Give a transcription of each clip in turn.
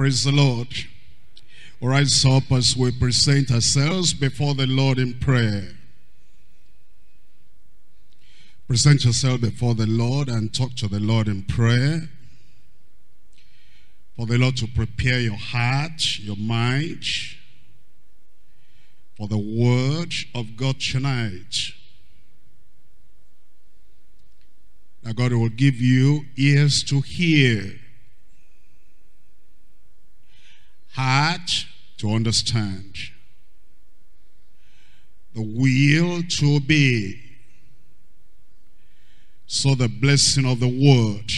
Praise the Lord. Rise up as we present ourselves before the Lord in prayer. Present yourself before the Lord and talk to the Lord in prayer. For the Lord to prepare your heart, your mind, for the word of God tonight. That God will give you ears to hear, heart to understand, the will to obey, so the blessing of the word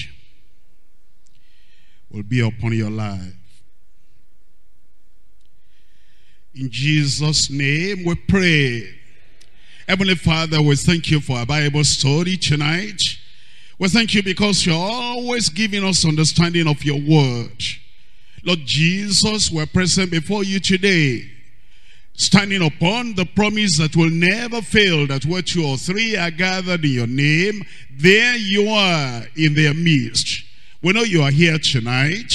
will be upon your life. In Jesus' name we pray. Heavenly Father, we thank you for our Bible study tonight. We thank you because you're always giving us understanding of your word. Lord Jesus, we're present before you today, standing upon the promise that will never fail, that where two or three are gathered in your name, there you are in their midst. We know you are here tonight.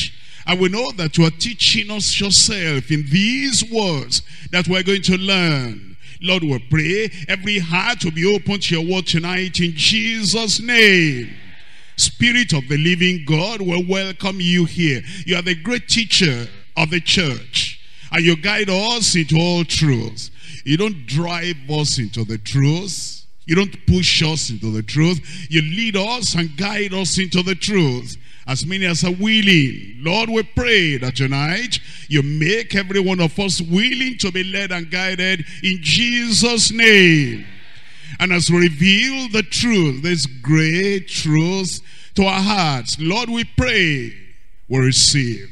And we know that you are teaching us yourself in these words that we're going to learn. Lord, we pray every heart will be open to your word tonight in Jesus' name. Spirit of the living God will welcome you here. You are the great teacher of the church. And you guide us into all truth. You don't drive us into the truth. You don't push us into the truth. You lead us and guide us into the truth as many as are willing. Lord, we pray that tonight you make every one of us willing to be led and guided in Jesus' name. And as we reveal the truth, this great truth to our hearts, Lord, we pray we'll receive,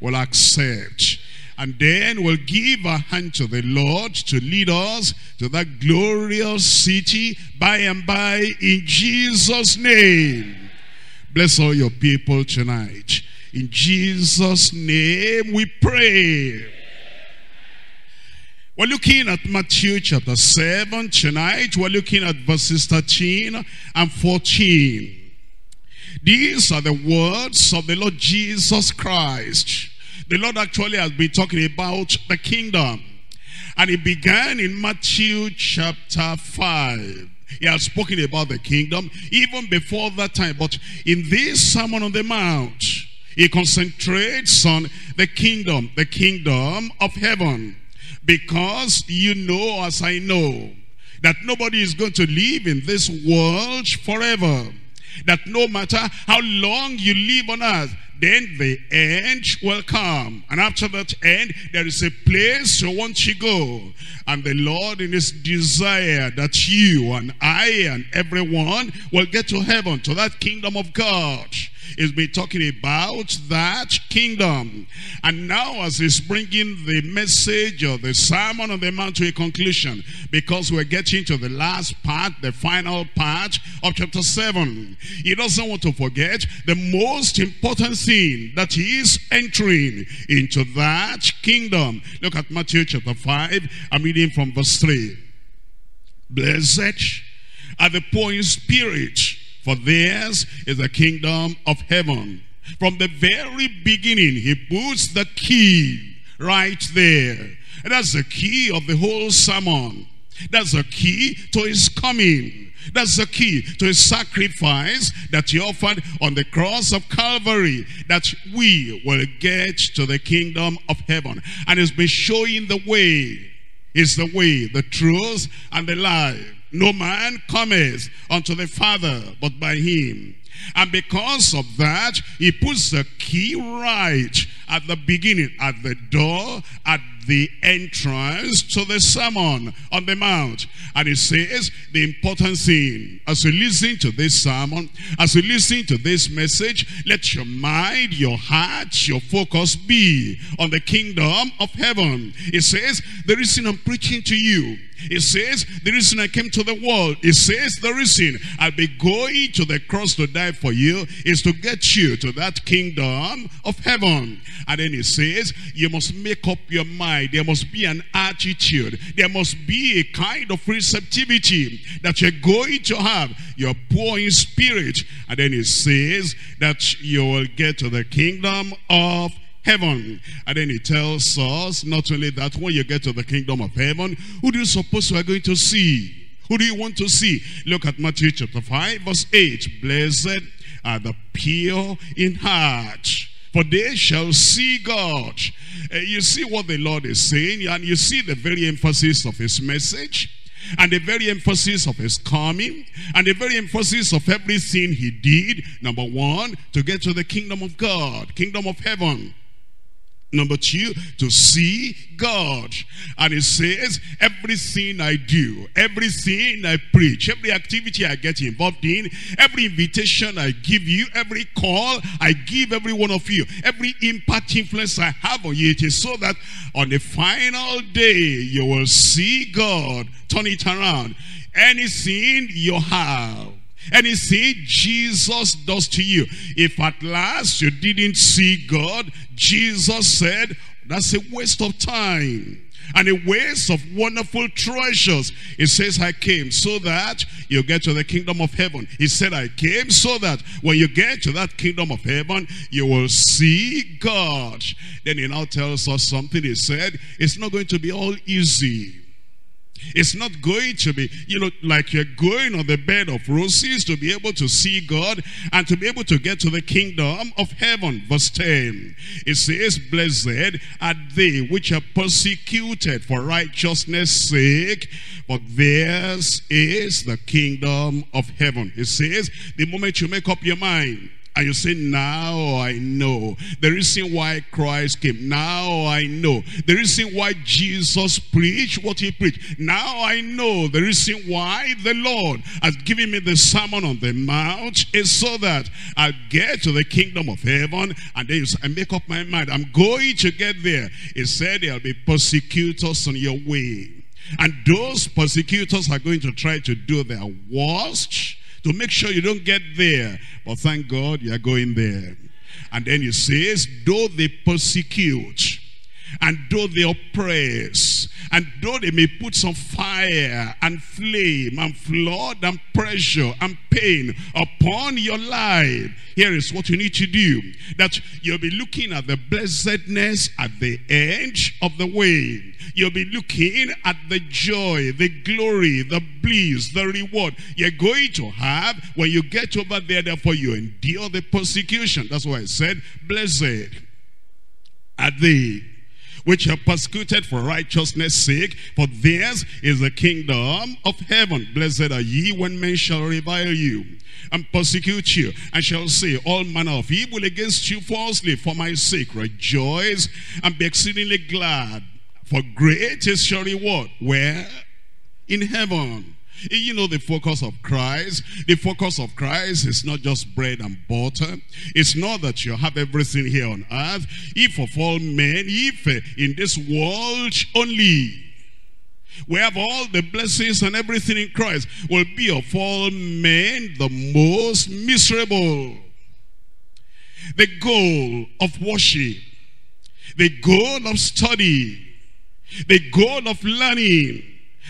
we'll accept, and then we'll give our hand to the Lord to lead us to that glorious city by and by in Jesus' name. Bless all your people tonight. In Jesus' name we pray. We're looking at Matthew chapter 7 tonight. We're looking at verses 13 and 14. These are the words of the Lord Jesus Christ. The Lord actually has been talking about the kingdom. And it began in Matthew chapter 5. He has spoken about the kingdom even before that time. But in this Sermon on the Mount, he concentrates on the kingdom, the kingdom of heaven. Because you know as I know that nobody is going to live in this world forever. That no matter how long you live on earth, then the end will come. And after that end, there is a place you want to go. And the Lord in his desire that you and I and everyone will get to heaven, to that kingdom of God. He's been talking about that kingdom. And now as he's bringing the message of the Sermon on the Mount to a conclusion, because we're getting to the last part, the final part of chapter 7. He doesn't want to forget the most important thing that he is entering into that kingdom. Look at Matthew chapter 5. I'm reading from verse 3. Blessed are the poor in spirit, for theirs is the kingdom of heaven. From the very beginning, he puts the key right there. And that's the key of the whole sermon. That's the key to his coming. That's the key to his sacrifice that he offered on the cross of Calvary. That we will get to the kingdom of heaven. And he's been showing the way. Is the way, the truth, and the life. No man cometh unto the Father but by him. And because of that, he puts the key right at the beginning, at the door, at the entrance to the sermon on the mount. And he says the important thing, as you listen to this sermon, as you listen to this message, let your mind, your heart, your focus be on the kingdom of heaven. He says, the reason I'm preaching to you it says, the reason I came to the world, it says, the reason I'll be going to the cross to die for you is to get you to that kingdom of heaven. And then it says, you must make up your mind. There must be an attitude. There must be a kind of receptivity that you're going to have. You're poor in spirit. And then it says that you will get to the kingdom of heaven. And then he tells us, not only that, when you get to the kingdom of heaven, who do you suppose you are going to see? Who do you want to see? Look at Matthew chapter 5, verse 8. Blessed are the pure in heart, for they shall see God. Uh, you see what the Lord is saying, and you see the very emphasis of his message and the very emphasis of his coming and the very emphasis of everything he did number one to get to the kingdom of god kingdom of heaven Number two, to see God. And it says, everything I do, everything I preach, every activity I get involved in, every invitation I give you, every call I give every one of you, every impact influence I have on you, it is so that on the final day, you will see God. Turn it around. Anything you have and he said, Jesus does to you. If at last you didn't see God, Jesus said, that's a waste of time and a waste of wonderful treasures. It says, I came so that you get to the kingdom of heaven. He said, I came so that when you get to that kingdom of heaven, you will see God. Then he now tells us something. He said, it's not going to be all easy. It's not going to be, you know, like you're going on the bed of roses to be able to see God and to be able to get to the kingdom of heaven. Verse 10, it says, Blessed are they which are persecuted for righteousness' sake, for theirs is the kingdom of heaven. It says, the moment you make up your mind, and you say, now I know. The reason why Christ came. Now I know. The reason why Jesus preached what he preached. Now I know. The reason why the Lord has given me the Sermon on the Mount is so that I get to the kingdom of heaven and then I make up my mind. I'm going to get there. He said there'll be persecutors on your way. And those persecutors are going to try to do their worst to make sure you don't get there. But thank God you are going there. And then he says, though they persecute, and though they oppress, and though they may put some fire and flame and flood and pressure and pain upon your life, here is what you need to do. That you'll be looking at the blessedness at the end of the way. You'll be looking at the joy, the glory, the bliss, the reward you're going to have when you get over there. Therefore, you endure the persecution. That's why I said, blessed are they which are persecuted for righteousness' sake, for theirs is the kingdom of heaven. Blessed are ye when men shall revile you and persecute you, and shall say all manner of evil against you falsely for my sake. Rejoice and be exceedingly glad, for great is your reward. Where? In heaven. You know the focus of Christ. The focus of Christ is not just bread and butter. It's not that you have everything here on earth. If of all men, if uh, in this world only, we have all the blessings and everything in Christ, will be of all men the most miserable. The goal of worship, the goal of study, the goal of learning,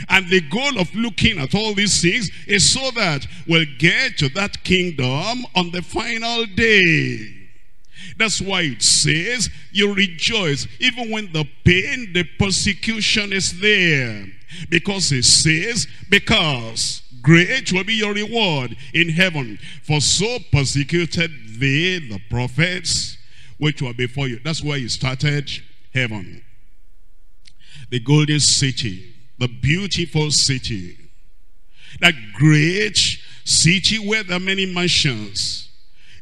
and the goal of looking at all these things is so that we'll get to that kingdom on the final day. That's why it says you rejoice even when the pain, the persecution is there. Because it says, because great will be your reward in heaven. For so persecuted they, the prophets, which were before you. That's why you started heaven. The golden city the beautiful city. That great city where there are many mansions.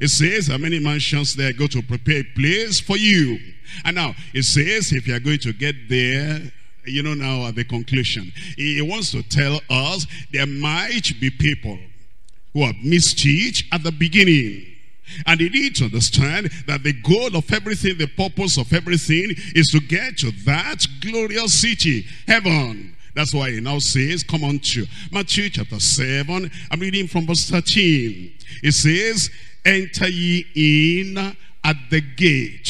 It says there are many mansions there go to prepare a place for you. And now it says if you are going to get there, you know now at the conclusion, he wants to tell us there might be people who have missed it at the beginning. And they need to understand that the goal of everything, the purpose of everything is to get to that glorious city, heaven. That's why he now says, come on to Matthew chapter 7. I'm reading from verse 13. It says, enter ye in at the gate.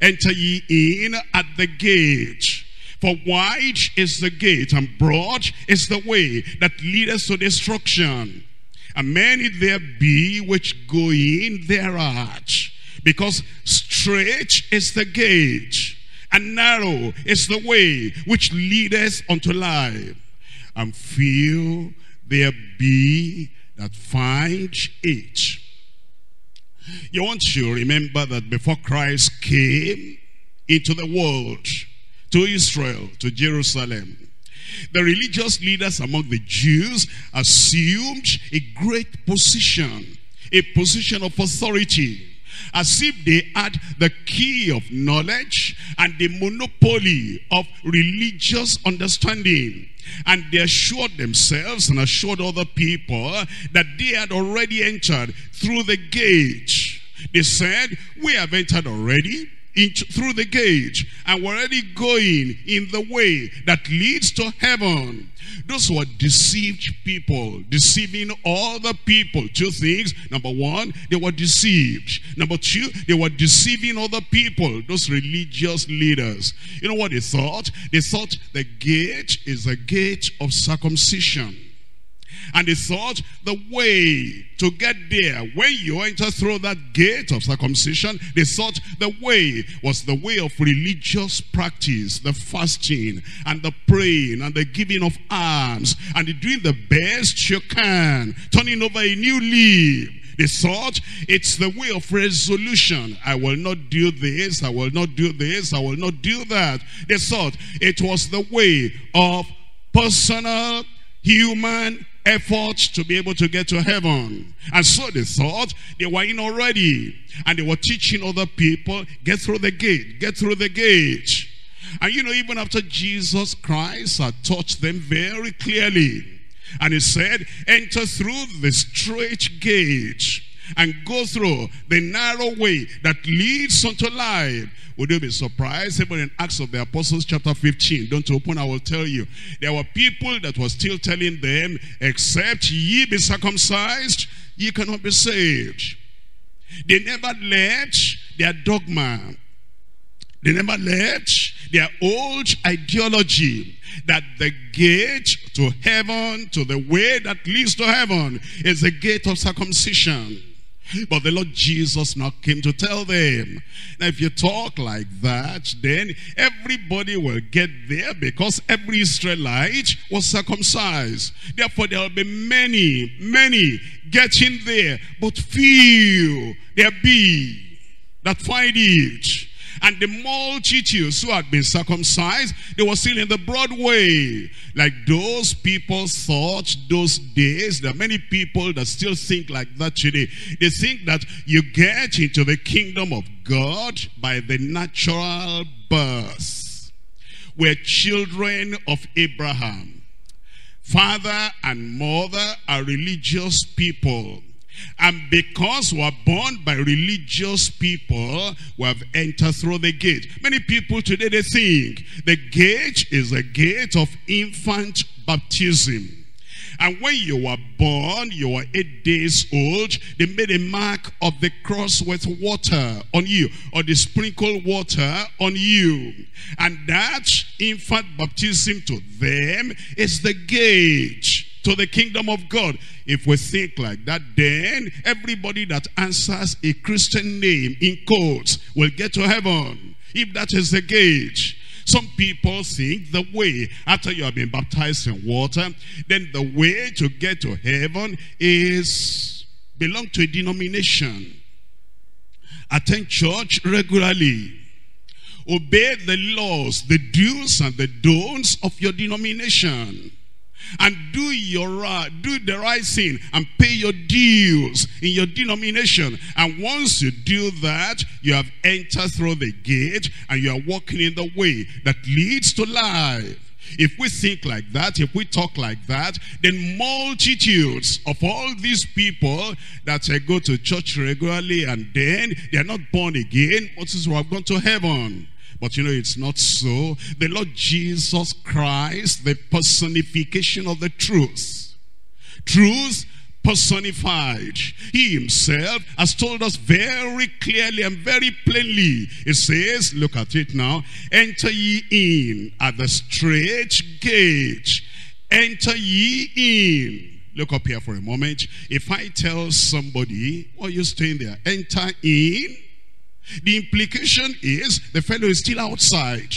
Enter ye in at the gate. For wide is the gate and broad is the way that leadeth to destruction. And many there be which go in thereat. Because straight is the gate, and narrow is the way which leadeth us unto life. And few there be that find it. You want to remember that before Christ came into the world, to Israel, to Jerusalem, the religious leaders among the Jews assumed a great position, a position of authority, as if they had the key of knowledge and the monopoly of religious understanding. And they assured themselves and assured other people that they had already entered through the gate. They said, we have entered already through the gate and we're already going in the way that leads to heaven. Those were deceived people, deceiving other people. Two things. Number one, they were deceived. Number two, they were deceiving other people, those religious leaders. You know what they thought? They thought the gate is a gate of circumcision. And they thought the way to get there, when you enter through that gate of circumcision, they thought the way was the way of religious practice, the fasting and the praying and the giving of alms and the doing the best you can, turning over a new leaf. They thought it's the way of resolution. I will not do this, I will not do this, I will not do that. They thought it was the way of personal human effort to be able to get to heaven. And so they thought they were in already. And they were teaching other people, get through the gate, get through the gate. And you know, even after Jesus Christ had taught them very clearly. And he said, enter through the straight gate and go through the narrow way that leads unto life. Would you be surprised? Even in Acts of the Apostles chapter 15, don't open, I will tell you. There were people that were still telling them, except ye be circumcised, ye cannot be saved. They never left their dogma. They never left their old ideology that the gate to heaven, to the way that leads to heaven, is the gate of circumcision. But the Lord Jesus now came to tell them. Now if you talk like that, then everybody will get there because every Israelite was circumcised. Therefore there will be many, many getting there, but few there be that find it. And the multitudes who had been circumcised, they were still in the broad way. Like those people thought those days, there are many people that still think like that today. They think that you get into the kingdom of God by the natural birth. We're children of Abraham. Father and mother are religious people. And because we are born by religious people, we have entered through the gate. Many people today, they think the gate is a gate of infant baptism. And when you were born, you were eight days old, they made a mark of the cross with water on you, or the sprinkled water on you. And that infant baptism to them is the gate to the kingdom of God. If we think like that, then everybody that answers a Christian name in quotes will get to heaven. If that is the case. Some people think the way, after you have been baptized in water, then the way to get to heaven is belong to a denomination. Attend church regularly. Obey the laws, the do's and the don'ts of your denomination and do your uh, do the right thing and pay your dues in your denomination and once you do that you have entered through the gate and you are walking in the way that leads to life if we think like that, if we talk like that, then multitudes of all these people that go to church regularly and then they are not born again, what is have gone to heaven? But you know, it's not so. The Lord Jesus Christ, the personification of the truth. Truth personified. He himself has told us very clearly and very plainly. It says, look at it now, enter ye in at the straight gate. Enter ye in. Look up here for a moment. If I tell somebody, are you staying there? Enter in The implication is the fellow is still outside.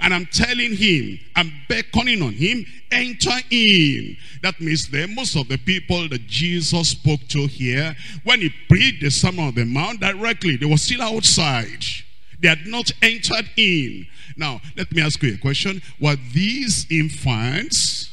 And I'm telling him, I'm beckoning on him, enter in. That means that most of the people that Jesus spoke to here, when he preached the Sermon on the Mount directly, they were still outside. They had not entered in. Now, let me ask you a question. Were these infants,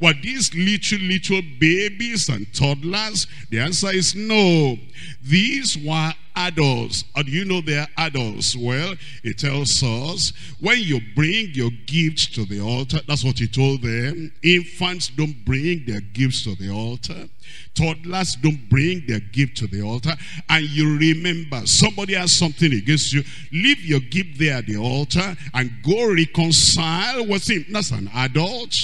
were these little, little babies and toddlers? The answer is no. These were adults. Do you know they're adults? Well, it tells us when you bring your gifts to the altar, that's what he told them. Infants don't bring their gifts to the altar. Toddlers don't bring their gift to the altar. And you remember, somebody has something against you. Leave your gift there at the altar and go reconcile with him. That's an adult.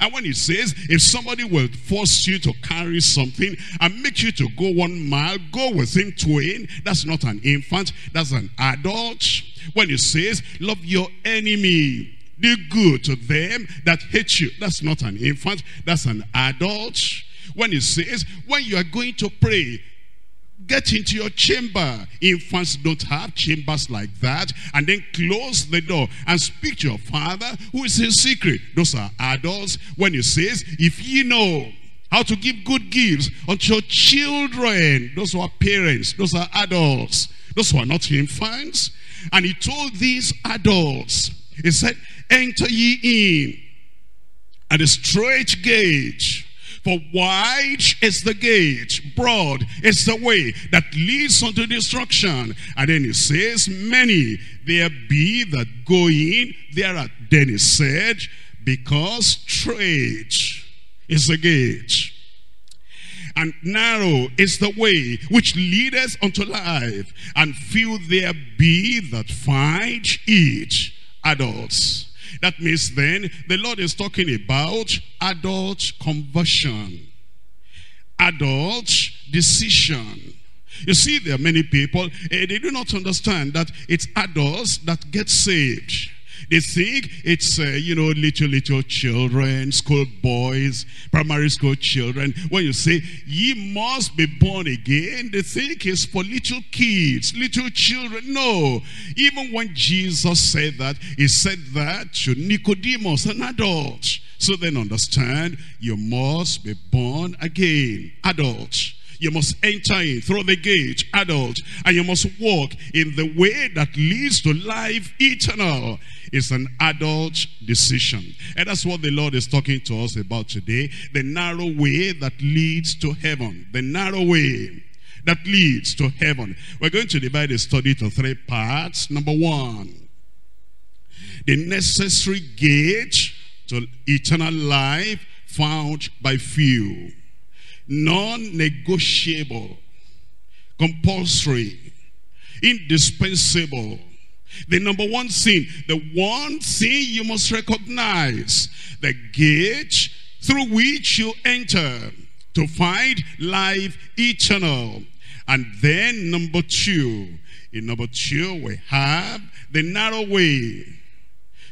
And when he says, if somebody will force you to carry something and make you to go one mile, go with him twain. That's not an infant, that's an adult. When he says, love your enemy, do good to them that hate you. That's not an infant, that's an adult. When he says, when you are going to pray, get into your chamber. Infants don't have chambers like that. And then close the door and speak to your father who is in secret. Those are adults. When he says, if you know how to give good gifts unto your children, those are parents, those are adults, those who are not infants. And he told these adults, he said, enter ye in at the straight gate for wide is the gate, broad is the way that leads unto destruction. And then he says, many there be that go in thereat. Then he said, because straight is the gate. And narrow is the way which leadeth unto life. And few there be that find it. Adults that means then the Lord is talking about adult conversion, adult decision. You see, there are many people, eh, they do not understand that it's adults that get saved. They think it's, uh, you know, little, little children, school boys, primary school children. When you say, ye must be born again, they think it's for little kids, little children. No. Even when Jesus said that, he said that to Nicodemus, an adult. So then understand, you must be born again. Adult. You must enter in through the gate, adult, and you must walk in the way that leads to life eternal. It's an adult decision. And that's what the Lord is talking to us about today. The narrow way that leads to heaven. The narrow way that leads to heaven. We're going to divide the study to three parts. Number one, the necessary gate to eternal life found by few non-negotiable, compulsory, indispensable. The number one sin, the one sin you must recognize, the gate through which you enter to find life eternal. And then number two, in number two we have the narrow way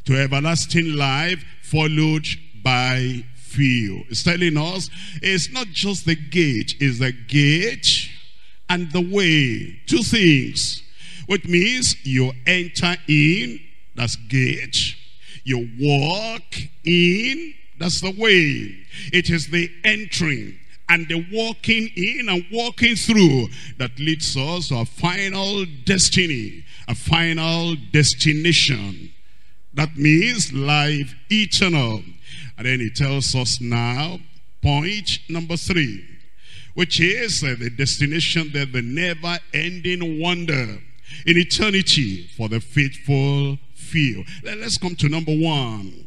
to everlasting life followed by feel. It's telling us it's not just the gate, it's the gate and the way. Two things. Which means you enter in, that's gate. You walk in, that's the way. It is the entering and the walking in and walking through that leads us to a final destiny, a final destination. That means life eternal. And then he tells us now, point number three, which is uh, the destination that the never-ending wonder in eternity for the faithful few. Let's come to number one.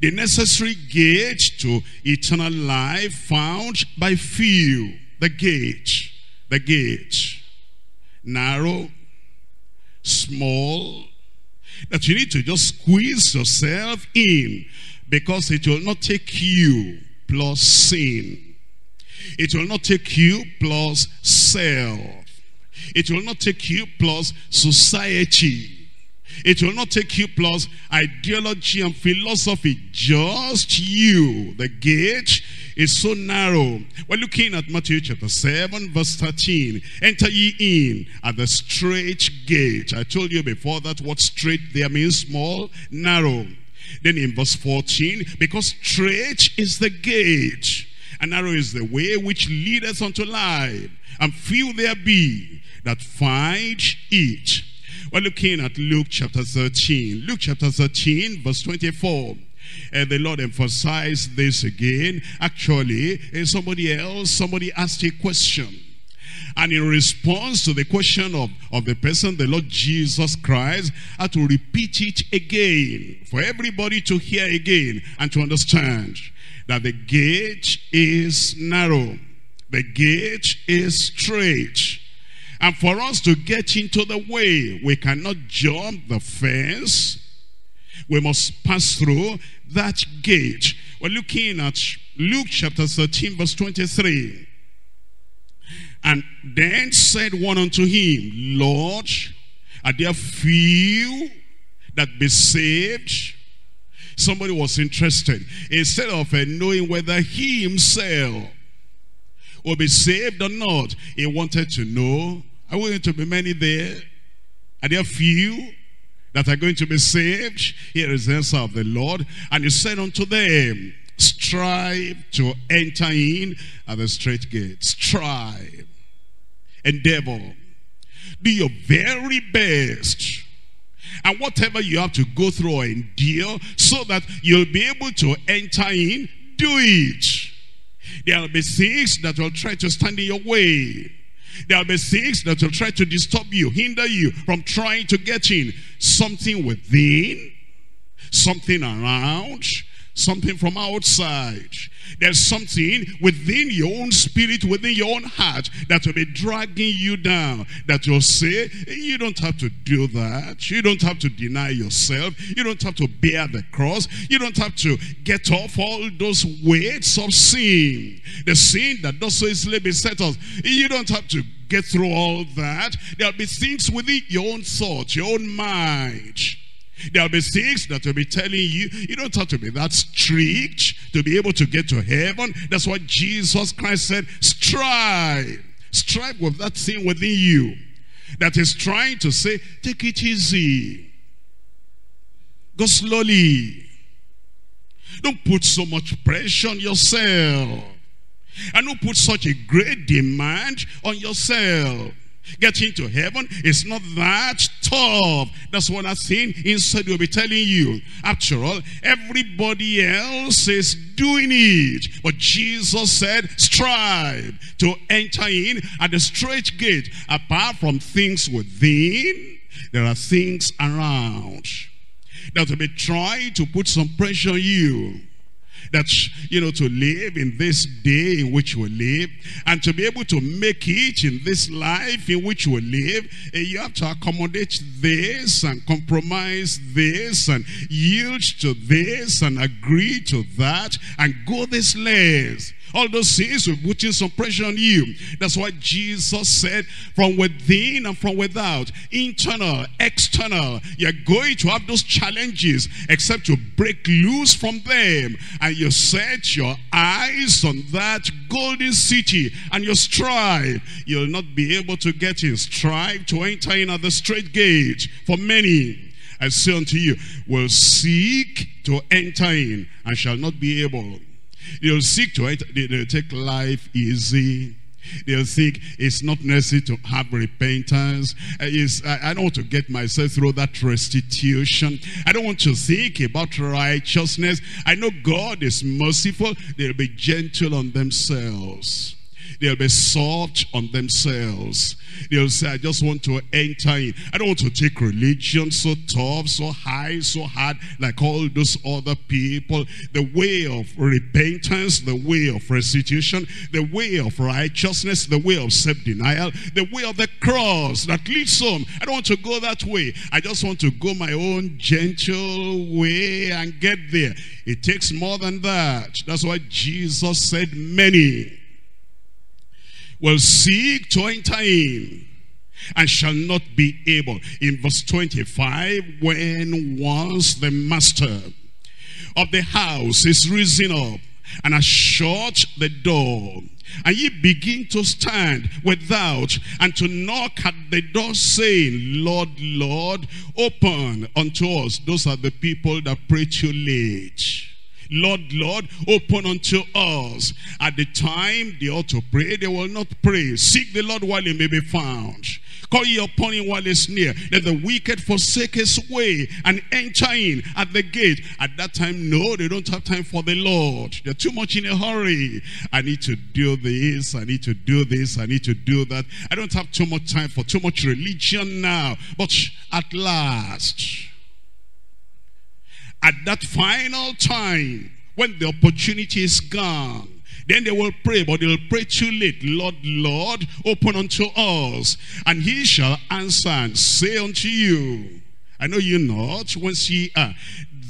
The necessary gate to eternal life found by few. The gate. The gate. Narrow. Small. That you need to just squeeze yourself in because it will not take you plus sin. It will not take you plus self. It will not take you plus society. It will not take you plus ideology and philosophy. Just you. The gate is so narrow. We're looking at Matthew chapter 7, verse 13. Enter ye in at the straight gate. I told you before that what straight there means small, narrow. Then in verse 14, because straight is the gate, and narrow is the way which leadeth unto life, and few there be that find it. We're looking at Luke chapter 13. Luke chapter 13, verse 24. And the Lord emphasized this again. Actually, eh, somebody else, somebody asked a question. And in response to the question of, of the person, the Lord Jesus Christ, had to repeat it again for everybody to hear again and to understand that the gate is narrow. The gate is straight. And for us to get into the way, we cannot jump the fence. We must pass through that gate. We're looking at Luke chapter 13 verse 23. And then said one unto him, Lord, are there few that be saved? Somebody was interested. Instead of uh, knowing whether he himself will be saved or not, he wanted to know, are we going to be many there? Are there few that are going to be saved? Here is the answer of the Lord. And he said unto them, strive to enter in at the straight gate. Strive endeavor. Do your very best. And whatever you have to go through or endure so that you'll be able to enter in, do it. There'll be things that will try to stand in your way. There'll be things that will try to disturb you, hinder you from trying to get in. Something within, something around, something from outside. There's something within your own spirit, within your own heart that will be dragging you down. That will say, you don't have to do that. You don't have to deny yourself. You don't have to bear the cross. You don't have to get off all those weights of sin. The sin that does so easily beset us. You don't have to get through all that. There'll be things within your own thoughts, your own mind There'll be things that will be telling you, you don't have to be that strict to be able to get to heaven. That's what Jesus Christ said, strive. Strive with that thing within you that is trying to say, take it easy. Go slowly. Don't put so much pressure on yourself. And don't put such a great demand on yourself. Getting to heaven is not that tough. That's what I think instead will be telling you. After all, everybody else is doing it. But Jesus said, strive to enter in at the straight gate. Apart from things within, there are things around that will be trying to put some pressure on you that, you know, to live in this day in which we live and to be able to make it in this life in which we live, eh, you have to accommodate this and compromise this and yield to this and agree to that and go this length. All those things will put in some pressure on you. That's why Jesus said, from within and from without, internal, external, you're going to have those challenges except to break loose from them. And you set your eyes on that golden city and you strive. You'll not be able to get in. Strive to enter in at the straight gate. For many, I say unto you, will seek to enter in and shall not be able. They'll seek to it, they'll take life easy. They'll think it's not necessary to have repentance. Uh, I don't want to get myself through that restitution. I don't want to think about righteousness. I know God is merciful. They'll be gentle on themselves. They'll be soft on themselves. They'll say, I just want to enter in. I don't want to take religion so tough, so high, so hard, like all those other people. The way of repentance, the way of restitution, the way of righteousness, the way of self-denial, the way of the cross that leads home. I don't want to go that way. I just want to go my own gentle way and get there. It takes more than that. That's why Jesus said many will seek to enter in and shall not be able. In verse 25, when once the master of the house is risen up and has shut the door. And ye begin to stand without and to knock at the door saying, Lord, Lord, open unto us. Those are the people that pray too late. Lord, Lord, open unto us. At the time they ought to pray, they will not pray. Seek the Lord while he may be found. Call ye upon him while he's near. Let the wicked forsake his way and enter in at the gate. At that time, no, they don't have time for the Lord. They're too much in a hurry. I need to do this. I need to do this. I need to do that. I don't have too much time for too much religion now. But at last, at that final time, when the opportunity is gone, then they will pray, but they'll pray too late. Lord, Lord, open unto us. And he shall answer and say unto you, I know you not, whence ye are.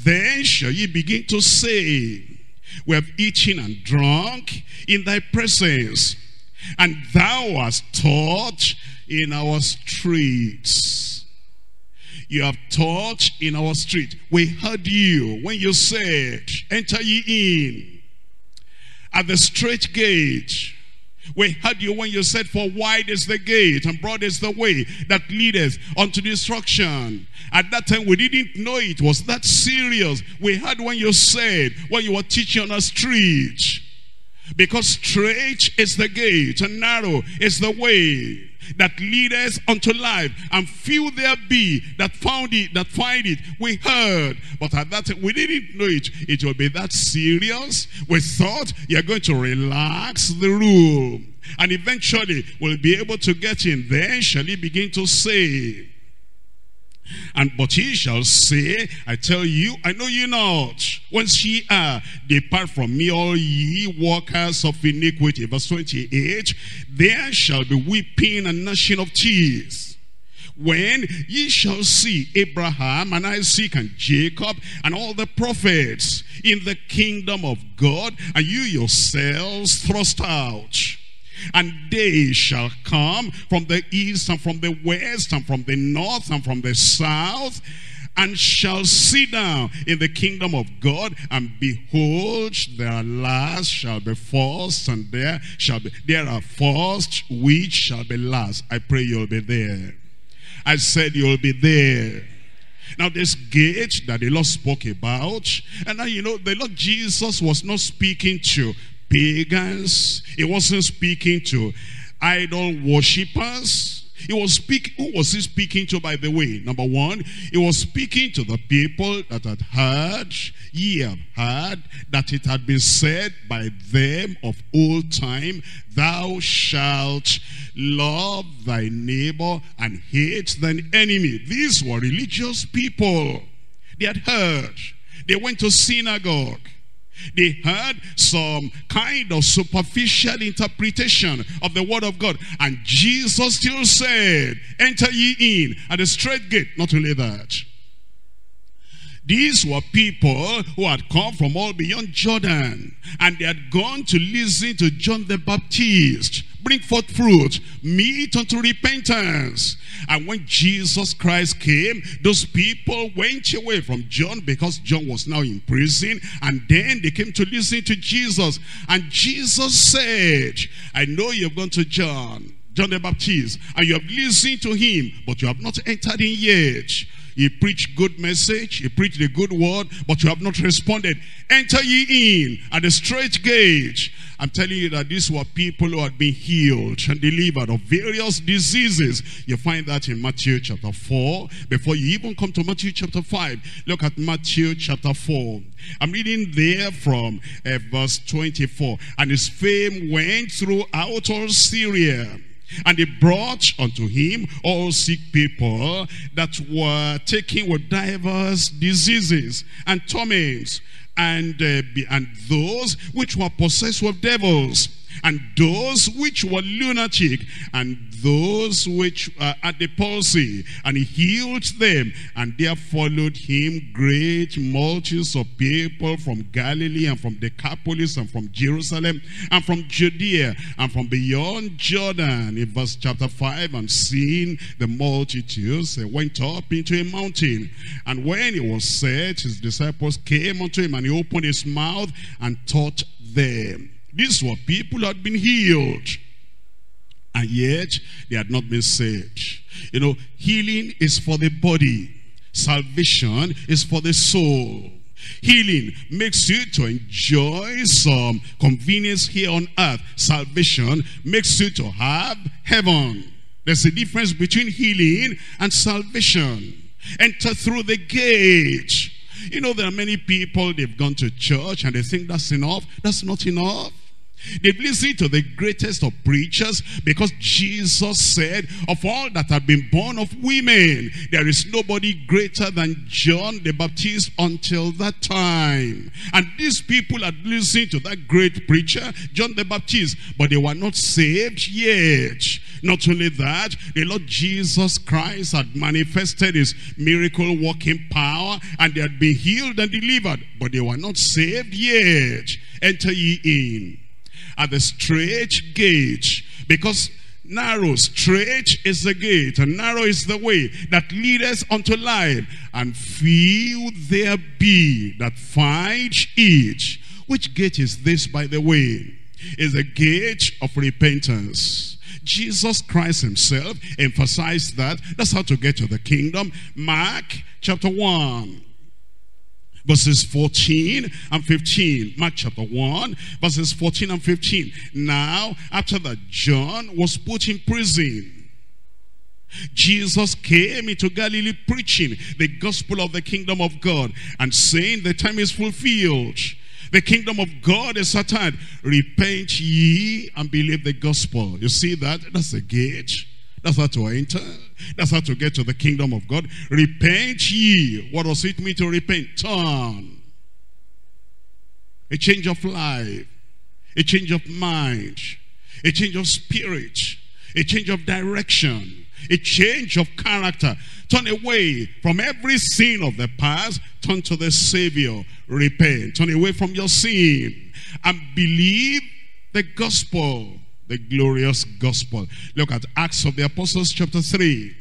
Then shall ye begin to say, We have eaten and drunk in thy presence, and thou hast taught in our streets. You have taught in our street. We heard you when you said, Enter ye in at the straight gate. We heard you when you said, For wide is the gate and broad is the way that leadeth unto destruction. At that time, we didn't know it was that serious. We heard when you said, when you were teaching on a street, because straight is the gate and narrow is the way that leadeth unto life, and few there be that found it, that find it. We heard, but at that time, we didn't know it. It will be that serious. We thought you're going to relax the rule, and eventually we'll be able to get in. Then shall he begin to say, and but he shall say, I tell you, I know you not. Whence ye are, depart from me, all ye workers of iniquity. Verse 28, there shall be weeping and gnashing of teeth. When ye shall see Abraham and Isaac and Jacob and all the prophets in the kingdom of God, and you yourselves thrust out and they shall come from the east and from the west and from the north and from the south and shall sit down in the kingdom of God and behold their last shall be first and there shall be there are first which shall be last. I pray you'll be there. I said you'll be there. Now this gate that the Lord spoke about and now you know the Lord Jesus was not speaking to pagans. He wasn't speaking to idol worshippers. He was speaking, who was he speaking to, by the way? Number one, he was speaking to the people that had heard, ye have heard, that it had been said by them of old time, thou shalt love thy neighbor and hate thine enemy. These were religious people. They had heard. They went to synagogue. They heard some kind of superficial interpretation of the word of God. And Jesus still said, enter ye in at the straight gate. Not only that. These were people who had come from all beyond Jordan. And they had gone to listen to John the Baptist bring forth fruit, meet unto repentance. And when Jesus Christ came, those people went away from John because John was now in prison. And then they came to listen to Jesus. And Jesus said, I know you've gone to John, John the Baptist, and you have listened to him, but you have not entered in yet. He preached good message. He preached the good word, but you have not responded. Enter ye in at the straight gate. I'm telling you that these were people who had been healed and delivered of various diseases. You find that in Matthew chapter 4. Before you even come to Matthew chapter 5, look at Matthew chapter 4. I'm reading there from uh, verse 24. And his fame went throughout all Syria and they brought unto him all sick people that were taken with divers diseases and torments, and, uh, and those which were possessed with devils, and those which were lunatic, and those which uh, had the palsy, and he healed them. And there followed him great multitudes of people from Galilee, and from Decapolis, and from Jerusalem, and from Judea, and from beyond Jordan. In verse chapter 5, and seeing the multitudes, he went up into a mountain. And when he was set, his disciples came unto him, and he opened his mouth and taught them. These were people who had been healed. And yet, they had not been saved. You know, healing is for the body. Salvation is for the soul. Healing makes you to enjoy some convenience here on earth. Salvation makes you to have heaven. There's a difference between healing and salvation. Enter through the gate. You know, there are many people, they've gone to church and they think that's enough. That's not enough. They've listened to the greatest of preachers because Jesus said, of all that have been born of women, there is nobody greater than John the Baptist until that time. And these people had listened to that great preacher, John the Baptist, but they were not saved yet. Not only that, the Lord Jesus Christ had manifested his miracle working power and they had been healed and delivered, but they were not saved yet. Enter ye in at the straight gate because narrow, straight is the gate, and narrow is the way that leadeth unto life, and few there be that find it. Which gate is this, by the way? Is the gate of repentance. Jesus Christ himself emphasized that. That's how to get to the kingdom. Mark chapter 1 verses 14 and 15. Mark chapter 1, verses 14 and 15. Now, after that John was put in prison, Jesus came into Galilee preaching the gospel of the kingdom of God and saying the time is fulfilled. The kingdom of God is at hand. Repent ye and believe the gospel. You see that? That's the gate. That's how to enter. That's how to get to the kingdom of God. Repent ye. What does it mean to repent? Turn. A change of life. A change of mind. A change of spirit. A change of direction. A change of character. Turn away from every sin of the past. Turn to the Savior. Repent. Turn away from your sin. And believe the gospel the glorious gospel. Look at Acts of the Apostles chapter 3.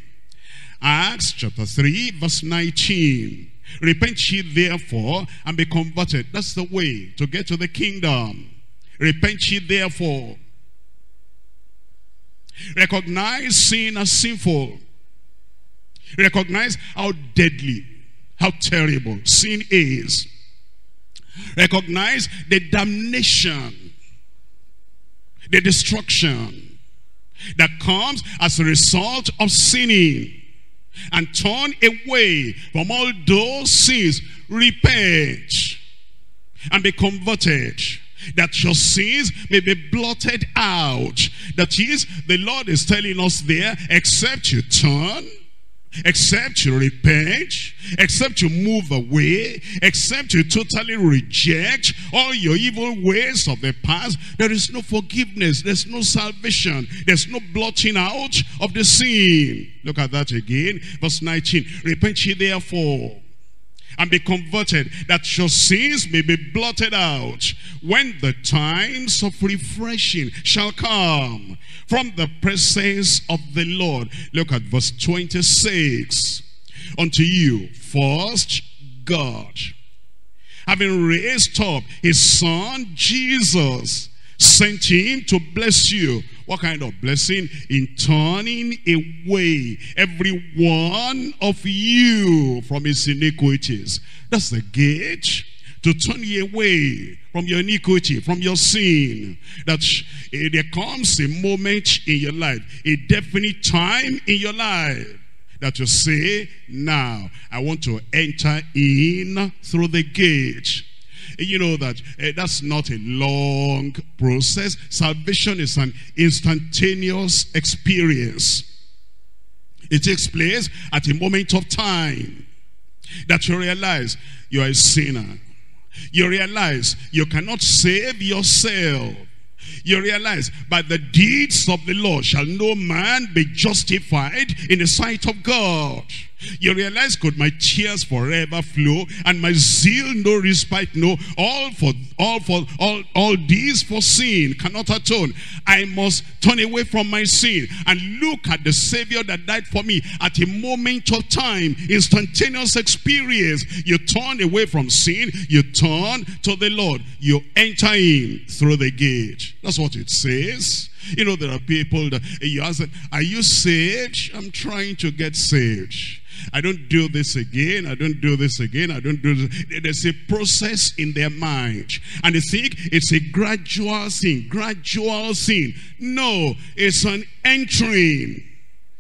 Acts chapter 3 verse 19. Repent ye therefore and be converted. That's the way to get to the kingdom. Repent ye therefore. Recognize sin as sinful. Recognize how deadly, how terrible sin is. Recognize the damnation the destruction that comes as a result of sinning and turn away from all those sins. Repent and be converted that your sins may be blotted out. That is the lord is telling us there except you turn except you repent, except you move away, except you totally reject all your evil ways of the past, there is no forgiveness, there's no salvation, there's no blotting out of the sin. Look at that again, verse 19. Repent ye therefore and be converted, that your sins may be blotted out when the times of refreshing shall come from the presence of the Lord. Look at verse 26. Unto you, first God, having raised up his son Jesus, sent him to bless you what kind of blessing? In turning away every one of you from his iniquities. That's the gate to turn you away from your iniquity, from your sin. That uh, there comes a moment in your life, a definite time in your life that you say, now I want to enter in through the gate you know that uh, that's not a long process. Salvation is an instantaneous experience. It takes place at a moment of time that you realize you are a sinner. You realize you cannot save yourself. You realize by the deeds of the Lord shall no man be justified in the sight of God. You realize, could my tears forever flow and my zeal no respite know? All for all for all all these for sin cannot atone. I must turn away from my sin and look at the Savior that died for me at a moment of time, instantaneous experience. You turn away from sin, you turn to the Lord, you enter in through the gate. That's what it says. You know, there are people that you ask them, Are you saved? I'm trying to get saved. I don't do this again. I don't do this again. I don't do this. There's a process in their mind. And they think it's a gradual thing, gradual thing. No, it's an entering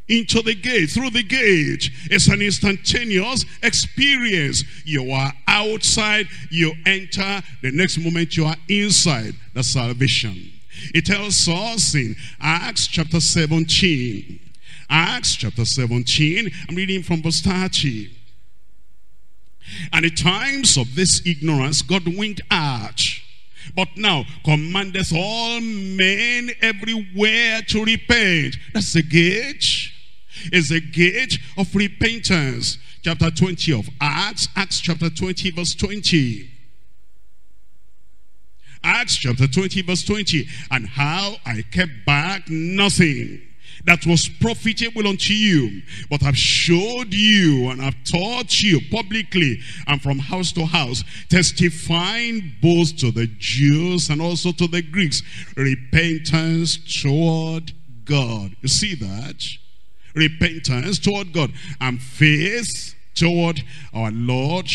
into the gate, through the gate. It's an instantaneous experience. You are outside, you enter, the next moment you are inside. the salvation. It tells us in Acts chapter 17. Acts chapter 17, I'm reading from verse 30. And in times of this ignorance, God winked at. But now commandeth all men everywhere to repent. That's the gate. It's a gate of repentance. Chapter 20 of Acts, Acts chapter 20, verse 20. Acts chapter 20 verse 20. And how I kept back nothing that was profitable unto you, but I've showed you and I've taught you publicly and from house to house, testifying both to the Jews and also to the Greeks, repentance toward God. You see that? Repentance toward God and faith toward our Lord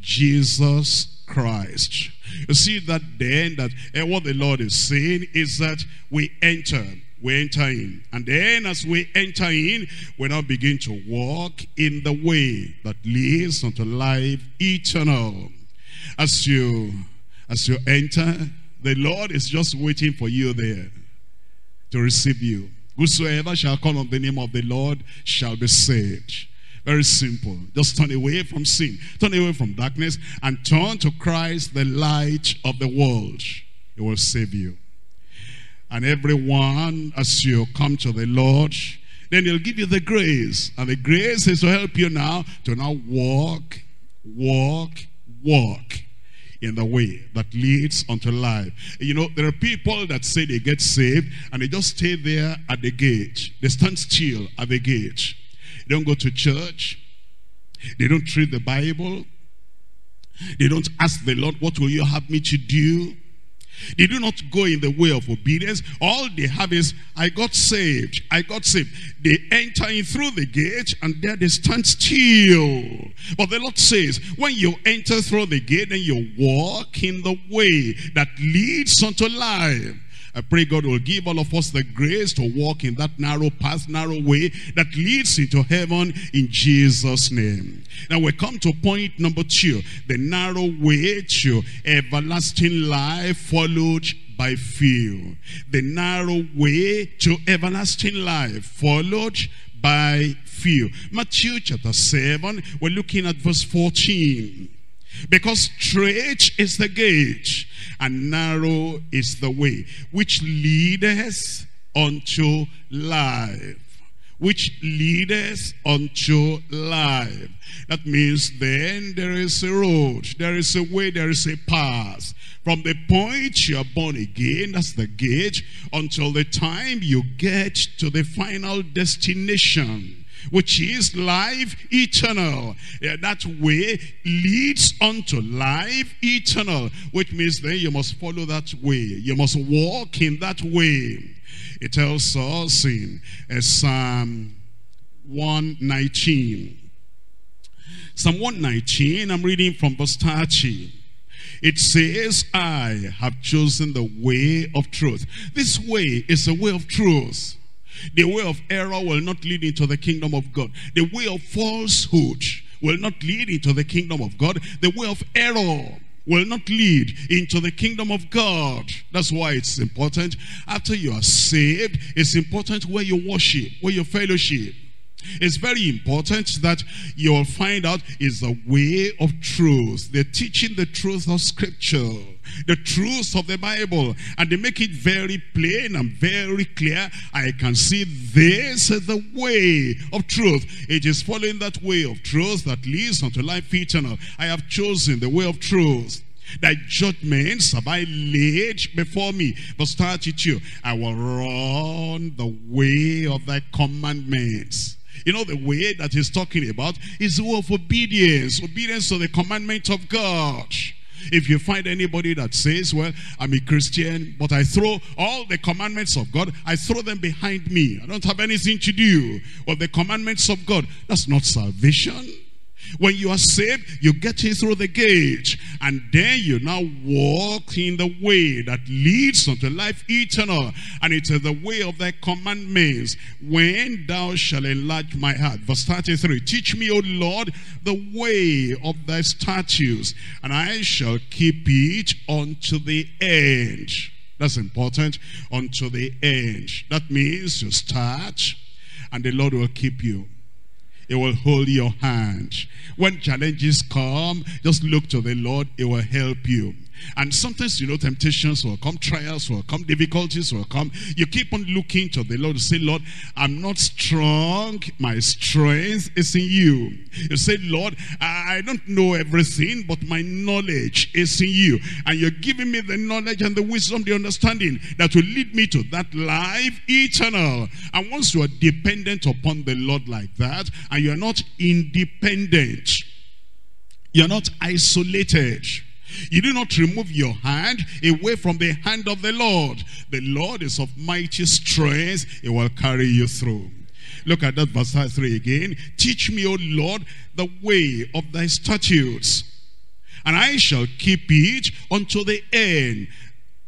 Jesus Christ. You see that then that and what the Lord is saying is that we enter we enter in. And then as we enter in, we now begin to walk in the way that leads unto life eternal. As you, as you enter, the Lord is just waiting for you there to receive you. Whosoever shall call on the name of the Lord shall be saved. Very simple. Just turn away from sin. Turn away from darkness and turn to Christ, the light of the world. He will save you. And everyone, as you come to the Lord, then he'll give you the grace. And the grace is to help you now to now walk, walk, walk in the way that leads unto life. You know, there are people that say they get saved and they just stay there at the gate. They stand still at the gate. They don't go to church. They don't read the Bible. They don't ask the Lord, what will you have me to do? They do not go in the way of obedience. All they have is, I got saved. I got saved. They enter in through the gate and there they stand still. But the Lord says, when you enter through the gate and you walk in the way that leads unto life, I pray God will give all of us the grace to walk in that narrow path, narrow way that leads into heaven in Jesus' name. Now we come to point number two. The narrow way to everlasting life followed by few. The narrow way to everlasting life followed by few. Matthew chapter 7, we're looking at verse 14. Because straight is the gate, and narrow is the way, which leadeth unto life. Which leadeth unto life. That means then there is a road, there is a way, there is a path. From the point you are born again, that's the gate, until the time you get to the final destination which is life eternal. Yeah, that way leads unto life eternal, which means then you must follow that way. You must walk in that way. It tells us in uh, Psalm 119. Psalm 119, I'm reading from 30. It says, I have chosen the way of truth. This way is the way of truth. The way of error will not lead into the kingdom of God. The way of falsehood will not lead into the kingdom of God. The way of error will not lead into the kingdom of God. That's why it's important. After you are saved, it's important where you worship, where you fellowship. It's very important that you'll find out is the way of truth. They're teaching the truth of scripture, the truth of the Bible, and they make it very plain and very clear. I can see this is the way of truth. It is following that way of truth that leads unto life eternal. I have chosen the way of truth. Thy judgments have I laid before me. Verse 32, I will run the way of thy commandments. You know, the way that he's talking about is the way of obedience. Obedience to the commandment of God. If you find anybody that says, well, I'm a Christian, but I throw all the commandments of God, I throw them behind me. I don't have anything to do with the commandments of God. That's not salvation. When you are saved, you get in through the gate. And then you now walk in the way that leads unto life eternal. And it is the way of thy commandments. When thou shalt enlarge my heart. Verse 33. Teach me, O Lord, the way of thy statutes. And I shall keep it unto the end. That's important. Unto the end. That means you start and the Lord will keep you. It will hold your hand. When challenges come, just look to the Lord. It will help you. And sometimes, you know, temptations will come, trials will come, difficulties will come. You keep on looking to the Lord. You say, Lord, I'm not strong. My strength is in you. You say, Lord, I don't know everything, but my knowledge is in you. And you're giving me the knowledge and the wisdom, the understanding that will lead me to that life eternal. And once you are dependent upon the Lord like that, and you're not independent, you're not isolated, you do not remove your hand away from the hand of the Lord. The Lord is of mighty strength. He will carry you through. Look at that verse 3 again. Teach me, O Lord, the way of thy statutes, and I shall keep it unto the end.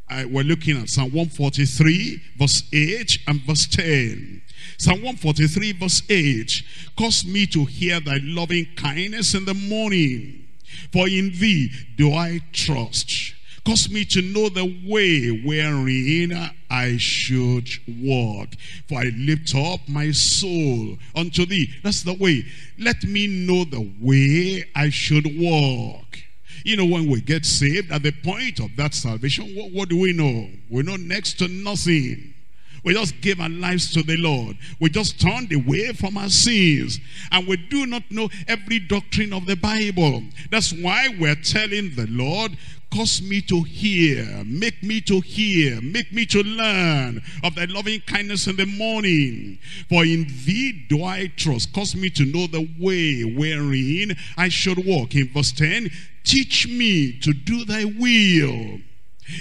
I, we're looking at Psalm 143, verse 8 and verse 10. Psalm 143, verse 8. Cause me to hear thy loving kindness in the morning for in thee do I trust. Cause me to know the way wherein I should walk. For I lift up my soul unto thee. That's the way. Let me know the way I should walk. You know, when we get saved, at the point of that salvation, what, what do we know? We know next to nothing. We just gave our lives to the Lord. We just turned away from our sins. And we do not know every doctrine of the Bible. That's why we're telling the Lord, cause me to hear, make me to hear, make me to learn of thy loving kindness in the morning. For in thee do I trust. Cause me to know the way wherein I should walk. In verse 10, teach me to do thy will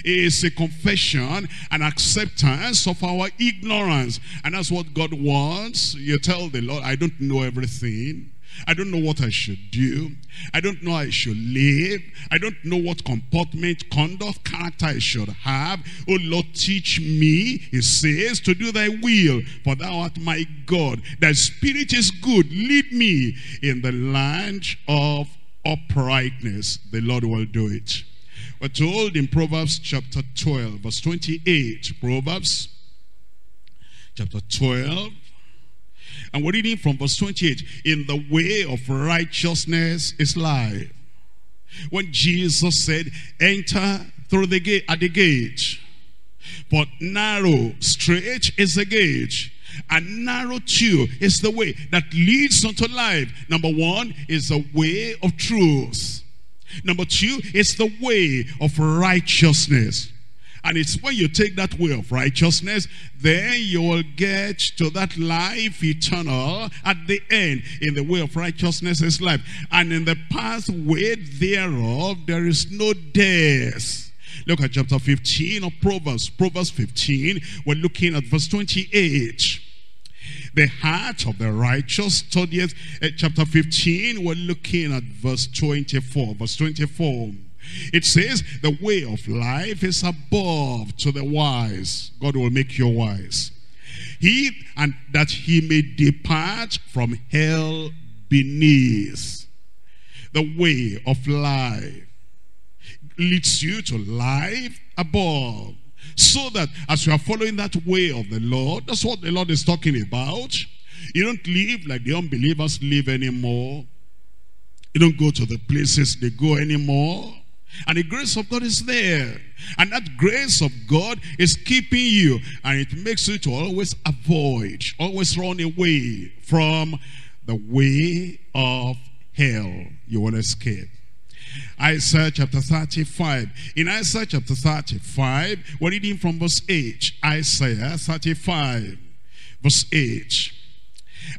is a confession and acceptance of our ignorance. And that's what God wants. You tell the Lord, I don't know everything. I don't know what I should do. I don't know how I should live. I don't know what comportment, conduct, character I should have. Oh Lord, teach me, he says, to do thy will. For thou art my God. Thy spirit is good. Lead me in the land of uprightness. The Lord will do it. We're told in Proverbs chapter 12, verse 28. Proverbs chapter 12. And we're reading from verse 28. In the way of righteousness is life. When Jesus said, enter through the gate at the gate. But narrow, straight is the gate. And narrow too is the way that leads unto life. Number one is the way of truth. Number two, it's the way of righteousness. And it's when you take that way of righteousness, then you will get to that life eternal at the end. In the way of righteousness is life. And in the pathway thereof, there is no death. Look at chapter 15 of Proverbs. Proverbs 15, we're looking at verse 28. The heart of the righteous studieth. Uh, chapter 15, we're looking at verse 24. Verse 24. It says, the way of life is above to the wise. God will make you wise. He, and that he may depart from hell beneath. The way of life leads you to life above. So that as you are following that way of the Lord, that's what the Lord is talking about. You don't live like the unbelievers live anymore. You don't go to the places they go anymore. And the grace of God is there. And that grace of God is keeping you. And it makes you to always avoid, always run away from the way of hell. You will escape. Isaiah chapter 35. In Isaiah chapter 35, we're reading from verse 8. Isaiah 35, verse 8.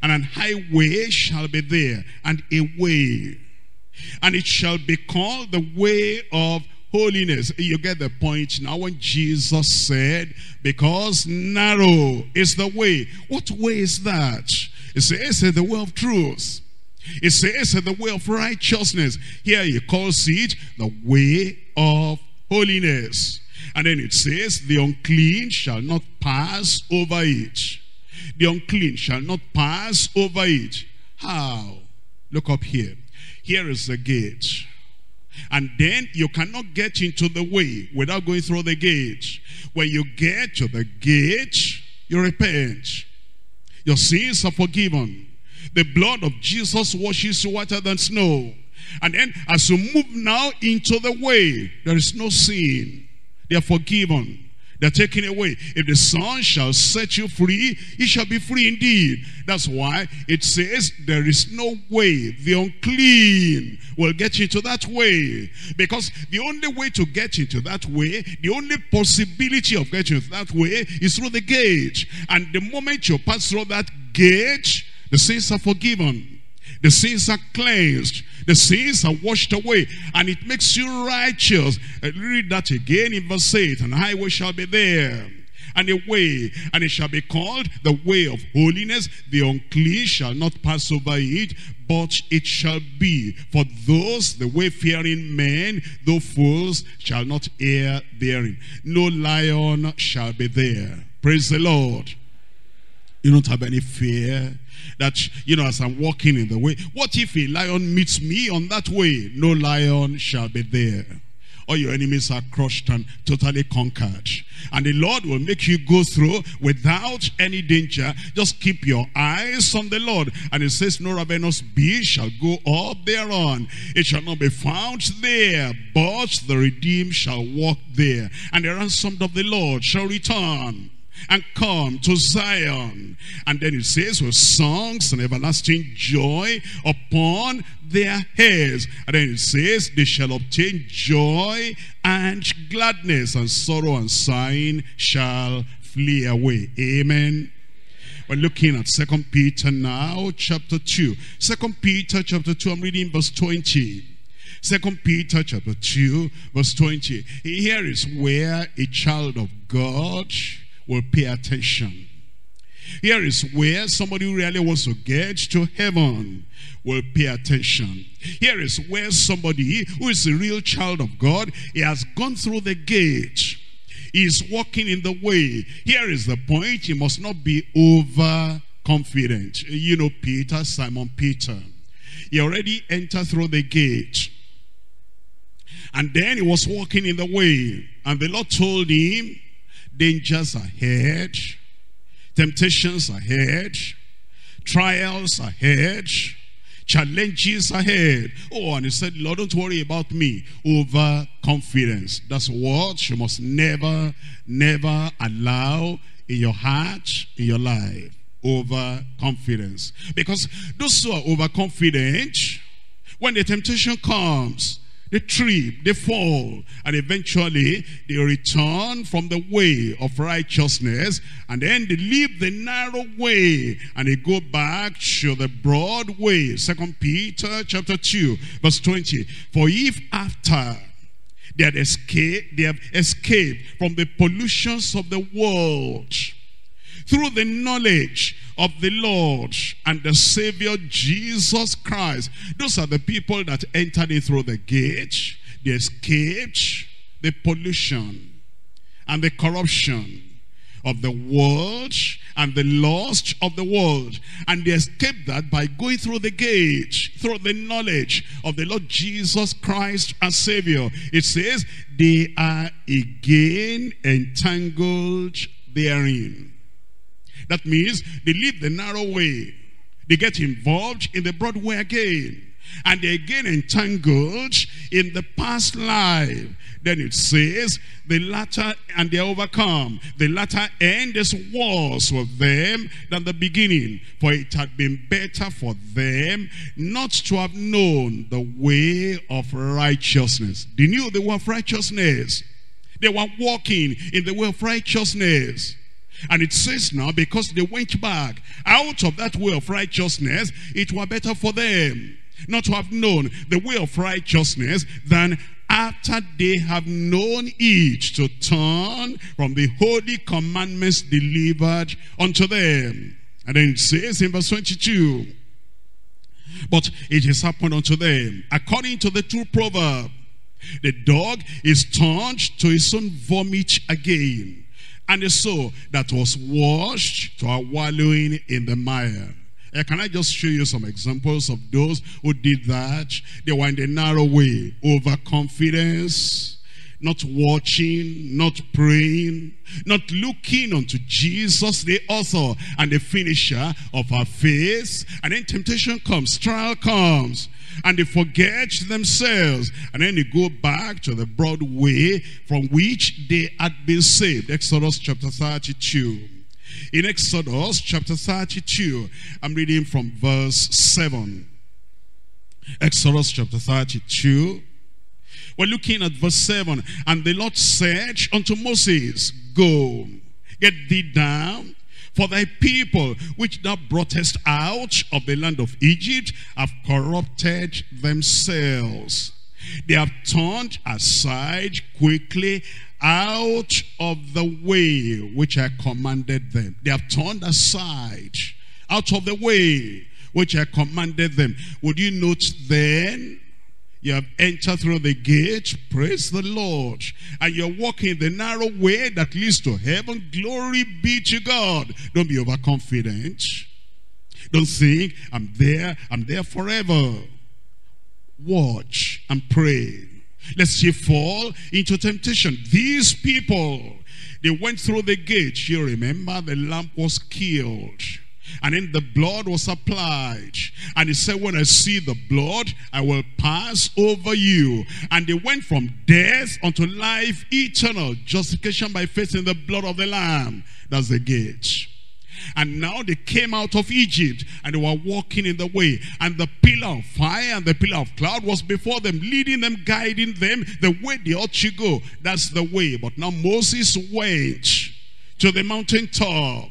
And an highway shall be there, and a way and it shall be called the way of holiness. You get the point now when Jesus said, because narrow is the way. What way is that? It says the way of truth. It says the way of righteousness. Here he calls it the way of holiness. And then it says, the unclean shall not pass over it. The unclean shall not pass over it. How? Look up here. Here is the gate. And then you cannot get into the way without going through the gate. When you get to the gate, you repent. Your sins are forgiven. The blood of Jesus washes whiter than snow. And then as you move now into the way, there is no sin. They are forgiven. They're taken away. If the Son shall set you free, he shall be free indeed. That's why it says there is no way the unclean will get into that way. Because the only way to get into that way, the only possibility of getting into that way is through the gate. And the moment you pass through that gate, the sins are forgiven. The sins are cleansed. The sins are washed away. And it makes you righteous. Uh, read that again in verse 8. And highway shall be there. And a way. And it shall be called the way of holiness. The unclean shall not pass over it. But it shall be for those, the wayfaring men, though fools, shall not err therein. No lion shall be there. Praise the Lord. You don't have any fear that, you know, as I'm walking in the way, what if a lion meets me on that way? No lion shall be there. All your enemies are crushed and totally conquered. And the Lord will make you go through without any danger. Just keep your eyes on the Lord. And it says, no ravenous beast shall go up thereon. It shall not be found there, but the redeemed shall walk there. And the ransomed of the Lord shall return and come to Zion. And then it says, with songs and everlasting joy upon their heads. And then it says, they shall obtain joy and gladness, and sorrow and sighing shall flee away. Amen. We're looking at Second Peter now, chapter 2. Second Peter chapter 2, I'm reading verse 20. Second Peter chapter 2, verse 20. Here is where a child of God will pay attention. Here is where somebody who really wants to get to heaven will pay attention. Here is where somebody who is a real child of God, he has gone through the gate. He is walking in the way. Here is the point. He must not be over confident. You know Peter, Simon Peter. He already entered through the gate. And then he was walking in the way. And the Lord told him, dangers ahead, temptations ahead, trials ahead, challenges ahead. Oh, and he said, Lord, don't worry about me. Over confidence. That's what you must never, never allow in your heart, in your life. Over confidence. Because those who are overconfident, when the temptation comes, they trip, they fall, and eventually they return from the way of righteousness, and then they leave the narrow way, and they go back to the broad way. Second Peter chapter 2, verse 20. For if after they escaped, they have escaped from the pollutions of the world, through the knowledge of the Lord and the Savior Jesus Christ. Those are the people that entered in through the gate. They escaped the pollution and the corruption of the world and the lust of the world. And they escaped that by going through the gate, through the knowledge of the Lord Jesus Christ as Savior. It says, they are again entangled therein. That means they leave the narrow way. They get involved in the broad way again. And they again entangled in the past life. Then it says, the latter, and they overcome. The latter end is worse for them than the beginning. For it had been better for them not to have known the way of righteousness. They knew the way of righteousness. They were walking in the way of righteousness. And it says now, because they went back out of that way of righteousness, it were better for them not to have known the way of righteousness than after they have known it to turn from the holy commandments delivered unto them. And then it says in verse 22, But it has happened unto them, according to the true proverb, the dog is turned to his own vomit again, and the soul that was washed to a wallowing in the mire. Uh, can I just show you some examples of those who did that? They were in the narrow way, overconfidence, not watching, not praying, not looking unto Jesus, the author and the finisher of our faith. And then temptation comes, trial comes, and they forget themselves. And then they go back to the broad way from which they had been saved. Exodus chapter 32. In Exodus chapter 32, I'm reading from verse 7. Exodus chapter 32. We're looking at verse 7. And the Lord said unto Moses, Go, get thee down, for thy people which thou broughtest out of the land of Egypt have corrupted themselves. They have turned aside quickly out of the way which I commanded them. They have turned aside out of the way which I commanded them. Would you note then you have entered through the gate, praise the Lord. And you're walking the narrow way that leads to heaven. Glory be to God. Don't be overconfident. Don't think, I'm there, I'm there forever. Watch and pray. Lest ye fall into temptation. These people, they went through the gate. You remember the lamp was killed. And then the blood was applied. And he said, when I see the blood, I will pass over you. And they went from death unto life eternal. Justification by faith in the blood of the Lamb. That's the gate. And now they came out of Egypt and they were walking in the way. And the pillar of fire and the pillar of cloud was before them, leading them, guiding them the way they ought to go. That's the way. But now Moses went to the mountain top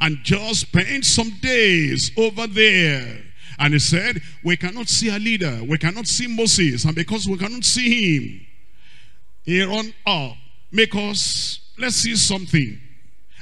and just spent some days over there. And he said, we cannot see a leader. We cannot see Moses. And because we cannot see him, here on up, make us, let's see something.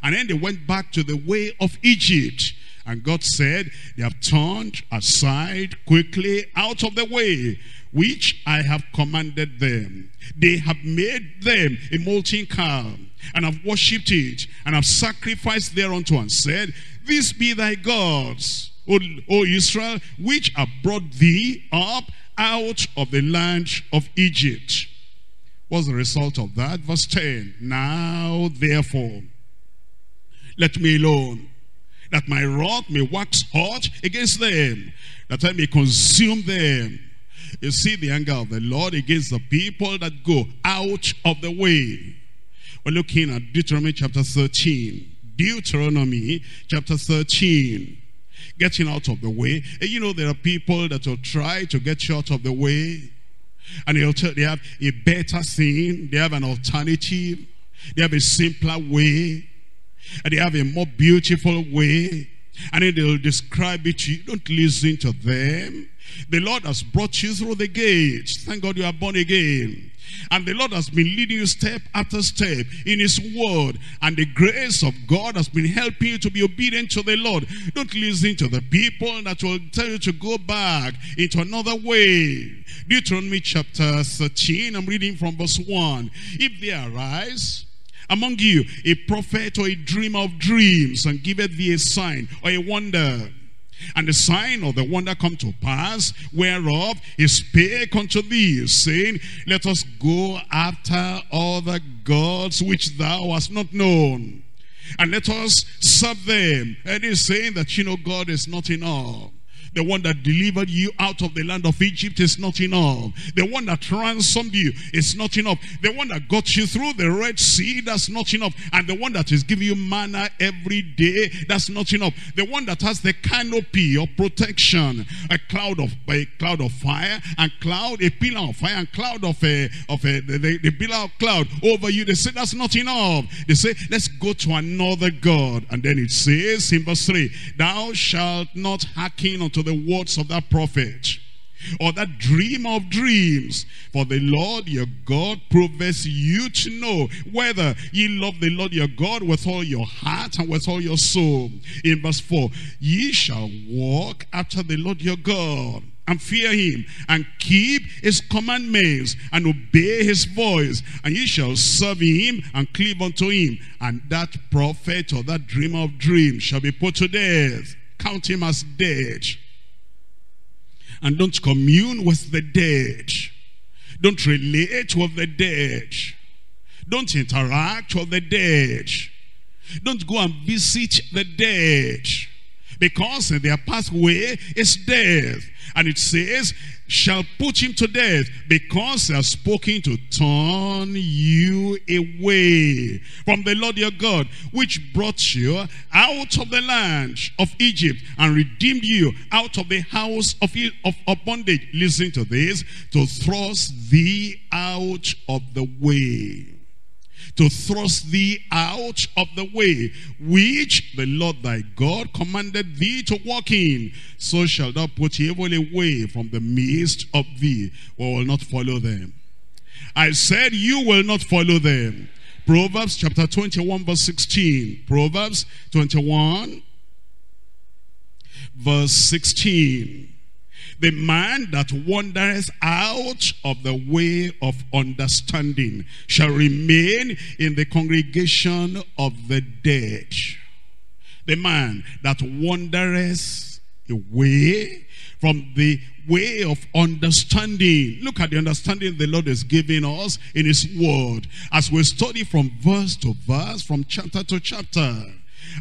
And then they went back to the way of Egypt. And God said, they have turned aside quickly out of the way which I have commanded them. They have made them a molten calf and have worshipped it and have sacrificed thereunto and said, These be thy gods, O, o Israel, which have brought thee up out of the land of Egypt. What's the result of that? Verse 10. Now therefore, let me alone, that my wrath may wax hot against them, that I may consume them. You see the anger of the Lord against the people that go out of the way. We're looking at Deuteronomy chapter 13. Deuteronomy chapter 13. Getting out of the way. And you know, there are people that will try to get you out of the way. And they'll tell, they have a better thing. They have an alternative. They have a simpler way. And they have a more beautiful way. And then they'll describe it to you. Don't listen to them. The Lord has brought you through the gates. Thank God you are born again. And the Lord has been leading you step after step in his word. And the grace of God has been helping you to be obedient to the Lord. Don't listen to the people that will tell you to go back into another way. Deuteronomy chapter 13, I'm reading from verse 1. If they arise among you a prophet or a dreamer of dreams and giveth thee a sign or a wonder and the sign of the wonder come to pass, whereof he spake unto thee, saying, Let us go after other gods which thou hast not known. And let us serve them. And he's saying that, you know, God is not enough. The one that delivered you out of the land of Egypt is not enough. The one that ransomed you is not enough. The one that got you through the Red Sea, that's not enough. And the one that is giving you manna every day, that's not enough. The one that has the canopy of protection, a cloud of a cloud of fire, and cloud, a pillar of fire, and cloud of a of a the, the, the pillar of cloud over you. They say that's not enough. They say, let's go to another God. And then it says in verse 3, Thou shalt not hearken unto the words of that prophet or that dream of dreams. For the Lord your God proveth you to know whether ye love the Lord your God with all your heart and with all your soul. In verse 4, ye shall walk after the Lord your God and fear him and keep his commandments and obey his voice and ye shall serve him and cleave unto him and that prophet or that dreamer of dreams shall be put to death count him as dead and don't commune with the dead. Don't relate with the dead. Don't interact with the dead. Don't go and visit the dead. Because their pathway is death. And it says, shall put him to death because he has spoken to turn you away from the Lord your God, which brought you out of the land of Egypt and redeemed you out of the house of, of, of bondage. Listen to this, to thrust thee out of the way to thrust thee out of the way which the Lord thy God commanded thee to walk in. So shalt thou put evil away from the midst of thee. We will not follow them. I said you will not follow them. Proverbs chapter 21 verse 16. Proverbs 21 verse 16. The man that wandereth out of the way of understanding shall remain in the congregation of the dead. The man that wandereth away from the way of understanding. Look at the understanding the Lord is giving us in his word. As we study from verse to verse, from chapter to chapter.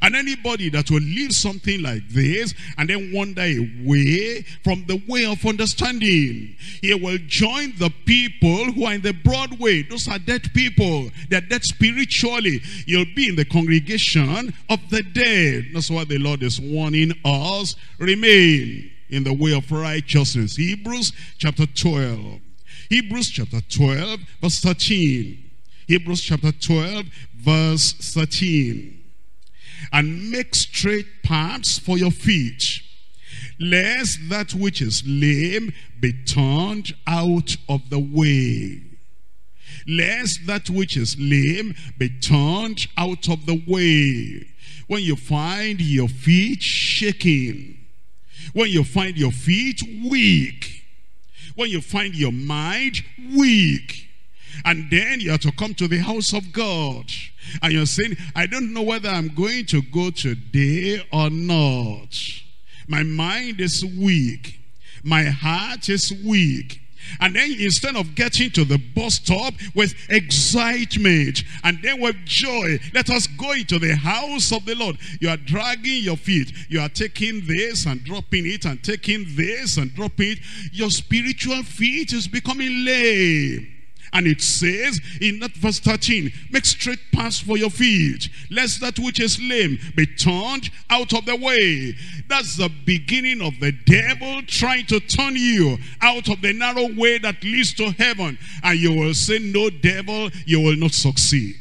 And anybody that will leave something like this and then wander away from the way of understanding, he will join the people who are in the broad way. Those are dead people. They're dead spiritually. You'll be in the congregation of the dead. That's why the Lord is warning us. Remain in the way of righteousness. Hebrews chapter 12. Hebrews chapter 12 verse 13. Hebrews chapter 12 verse 13 and make straight paths for your feet, lest that which is lame be turned out of the way. Lest that which is lame be turned out of the way. When you find your feet shaking, when you find your feet weak, when you find your mind weak, and then you have to come to the house of God. And you're saying, I don't know whether I'm going to go today or not. My mind is weak. My heart is weak. And then instead of getting to the bus stop with excitement and then with joy, let us go into the house of the Lord. You are dragging your feet. You are taking this and dropping it and taking this and dropping it. Your spiritual feet is becoming lame. And it says in that verse 13, make straight paths for your feet, lest that which is lame be turned out of the way. That's the beginning of the devil trying to turn you out of the narrow way that leads to heaven. And you will say, no devil, you will not succeed.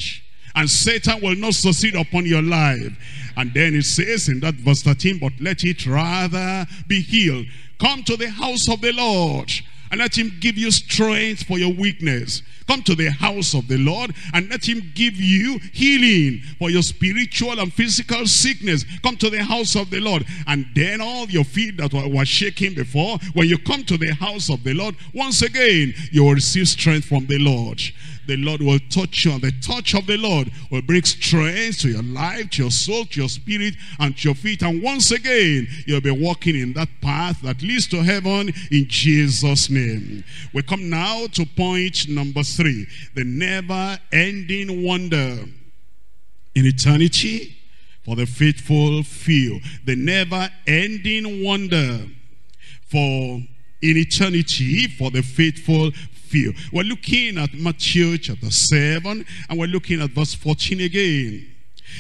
And Satan will not succeed upon your life. And then it says in that verse 13, but let it rather be healed. Come to the house of the Lord and let him give you strength for your weakness. Come to the house of the Lord and let him give you healing for your spiritual and physical sickness. Come to the house of the Lord. And then all your feet that were shaking before, when you come to the house of the Lord, once again, you will receive strength from the Lord the Lord will touch you. And the touch of the Lord will bring strength to your life, to your soul, to your spirit, and to your feet. And once again, you'll be walking in that path that leads to heaven in Jesus' name. We come now to point number three. The never-ending wonder in eternity for the faithful few. The never-ending wonder for in eternity for the faithful We're looking at Matthew chapter 7 and we're looking at verse 14 again.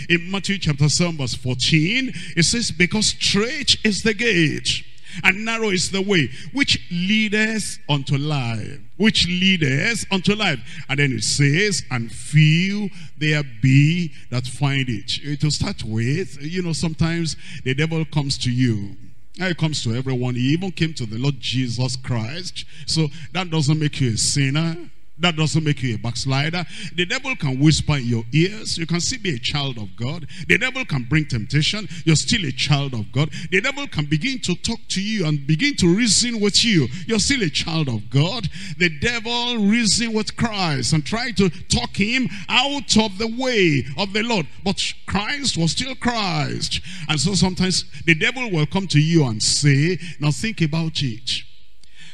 In Matthew chapter 7 verse 14, it says, Because straight is the gate and narrow is the way which leadeth unto life which leadeth unto life. And then it says and few there be that find it. To start with you know sometimes the devil comes to you it comes to everyone. He even came to the Lord Jesus Christ. So that doesn't make you a sinner. That doesn't make you a backslider. The devil can whisper in your ears. You can still be a child of God. The devil can bring temptation. You're still a child of God. The devil can begin to talk to you and begin to reason with you. You're still a child of God. The devil reason with Christ and try to talk him out of the way of the Lord. But Christ was still Christ. And so sometimes the devil will come to you and say, now think about it.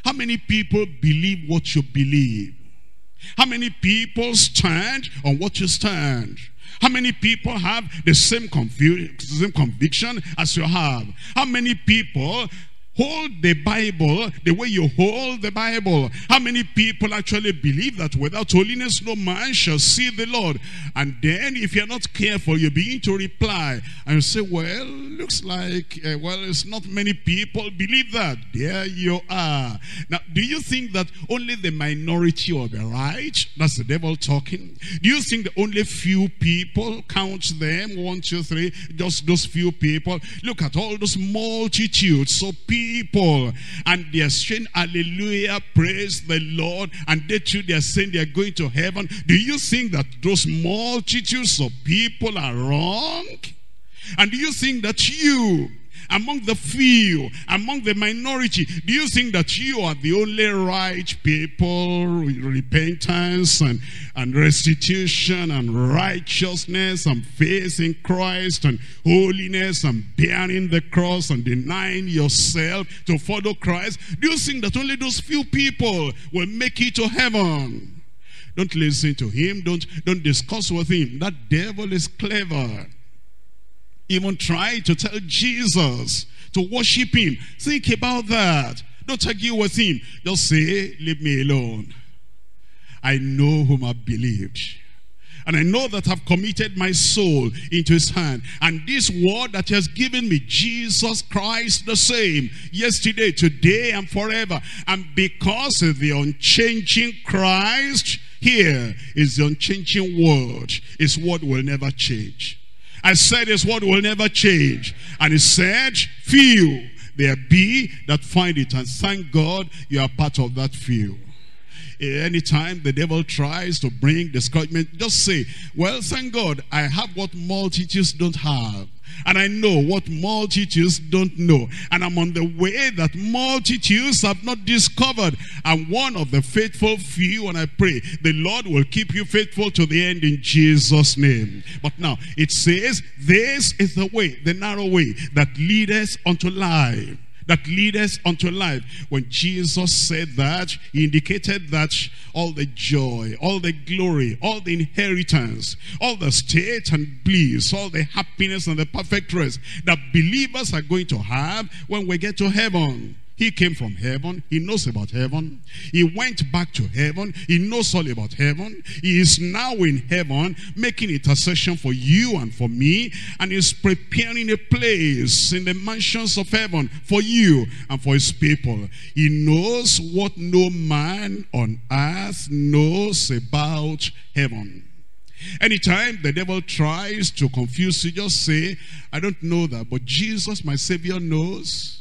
How many people believe what you believe? How many people stand on what you stand? How many people have the same, same conviction as you have? How many people hold the Bible the way you hold the Bible. How many people actually believe that without holiness no man shall see the Lord? And then if you're not careful, you begin to reply and say, well, looks like, uh, well, it's not many people believe that. There you are. Now, do you think that only the minority or the right, that's the devil talking? Do you think that only few people, count them, one, two, three, just those few people? Look at all those multitudes. So people people and they are saying hallelujah praise the lord and they too they are saying they are going to heaven. Do you think that those multitudes of people are wrong? And do you think that you among the few, among the minority, do you think that you are the only right people, repentance and, and restitution and righteousness and faith in Christ and holiness and bearing the cross and denying yourself to follow Christ? Do you think that only those few people will make it to heaven? Don't listen to him. Don't, don't discuss with him. That devil is clever even try to tell Jesus to worship him. Think about that. Don't argue with him. Just say, leave me alone. I know whom I believed. And I know that I've committed my soul into his hand. And this word that he has given me, Jesus Christ the same, yesterday, today, and forever. And because of the unchanging Christ, here is the unchanging word. His word will never change. I said his word will never change. And he said, few there be that find it. And thank God you are part of that few. Anytime the devil tries to bring discouragement, just say, well, thank God I have what multitudes don't have. And I know what multitudes don't know. And I'm on the way that multitudes have not discovered. I'm one of the faithful few and I pray the Lord will keep you faithful to the end in Jesus' name. But now it says, this is the way, the narrow way that leadeth unto life that leadeth unto life. When Jesus said that, he indicated that all the joy, all the glory, all the inheritance, all the state and bliss, all the happiness and the perfect rest that believers are going to have when we get to heaven he came from heaven. He knows about heaven. He went back to heaven. He knows all about heaven. He is now in heaven making intercession for you and for me. And he's preparing a place in the mansions of heaven for you and for his people. He knows what no man on earth knows about heaven. Anytime the devil tries to confuse you, just say, I don't know that, but Jesus, my Savior, knows.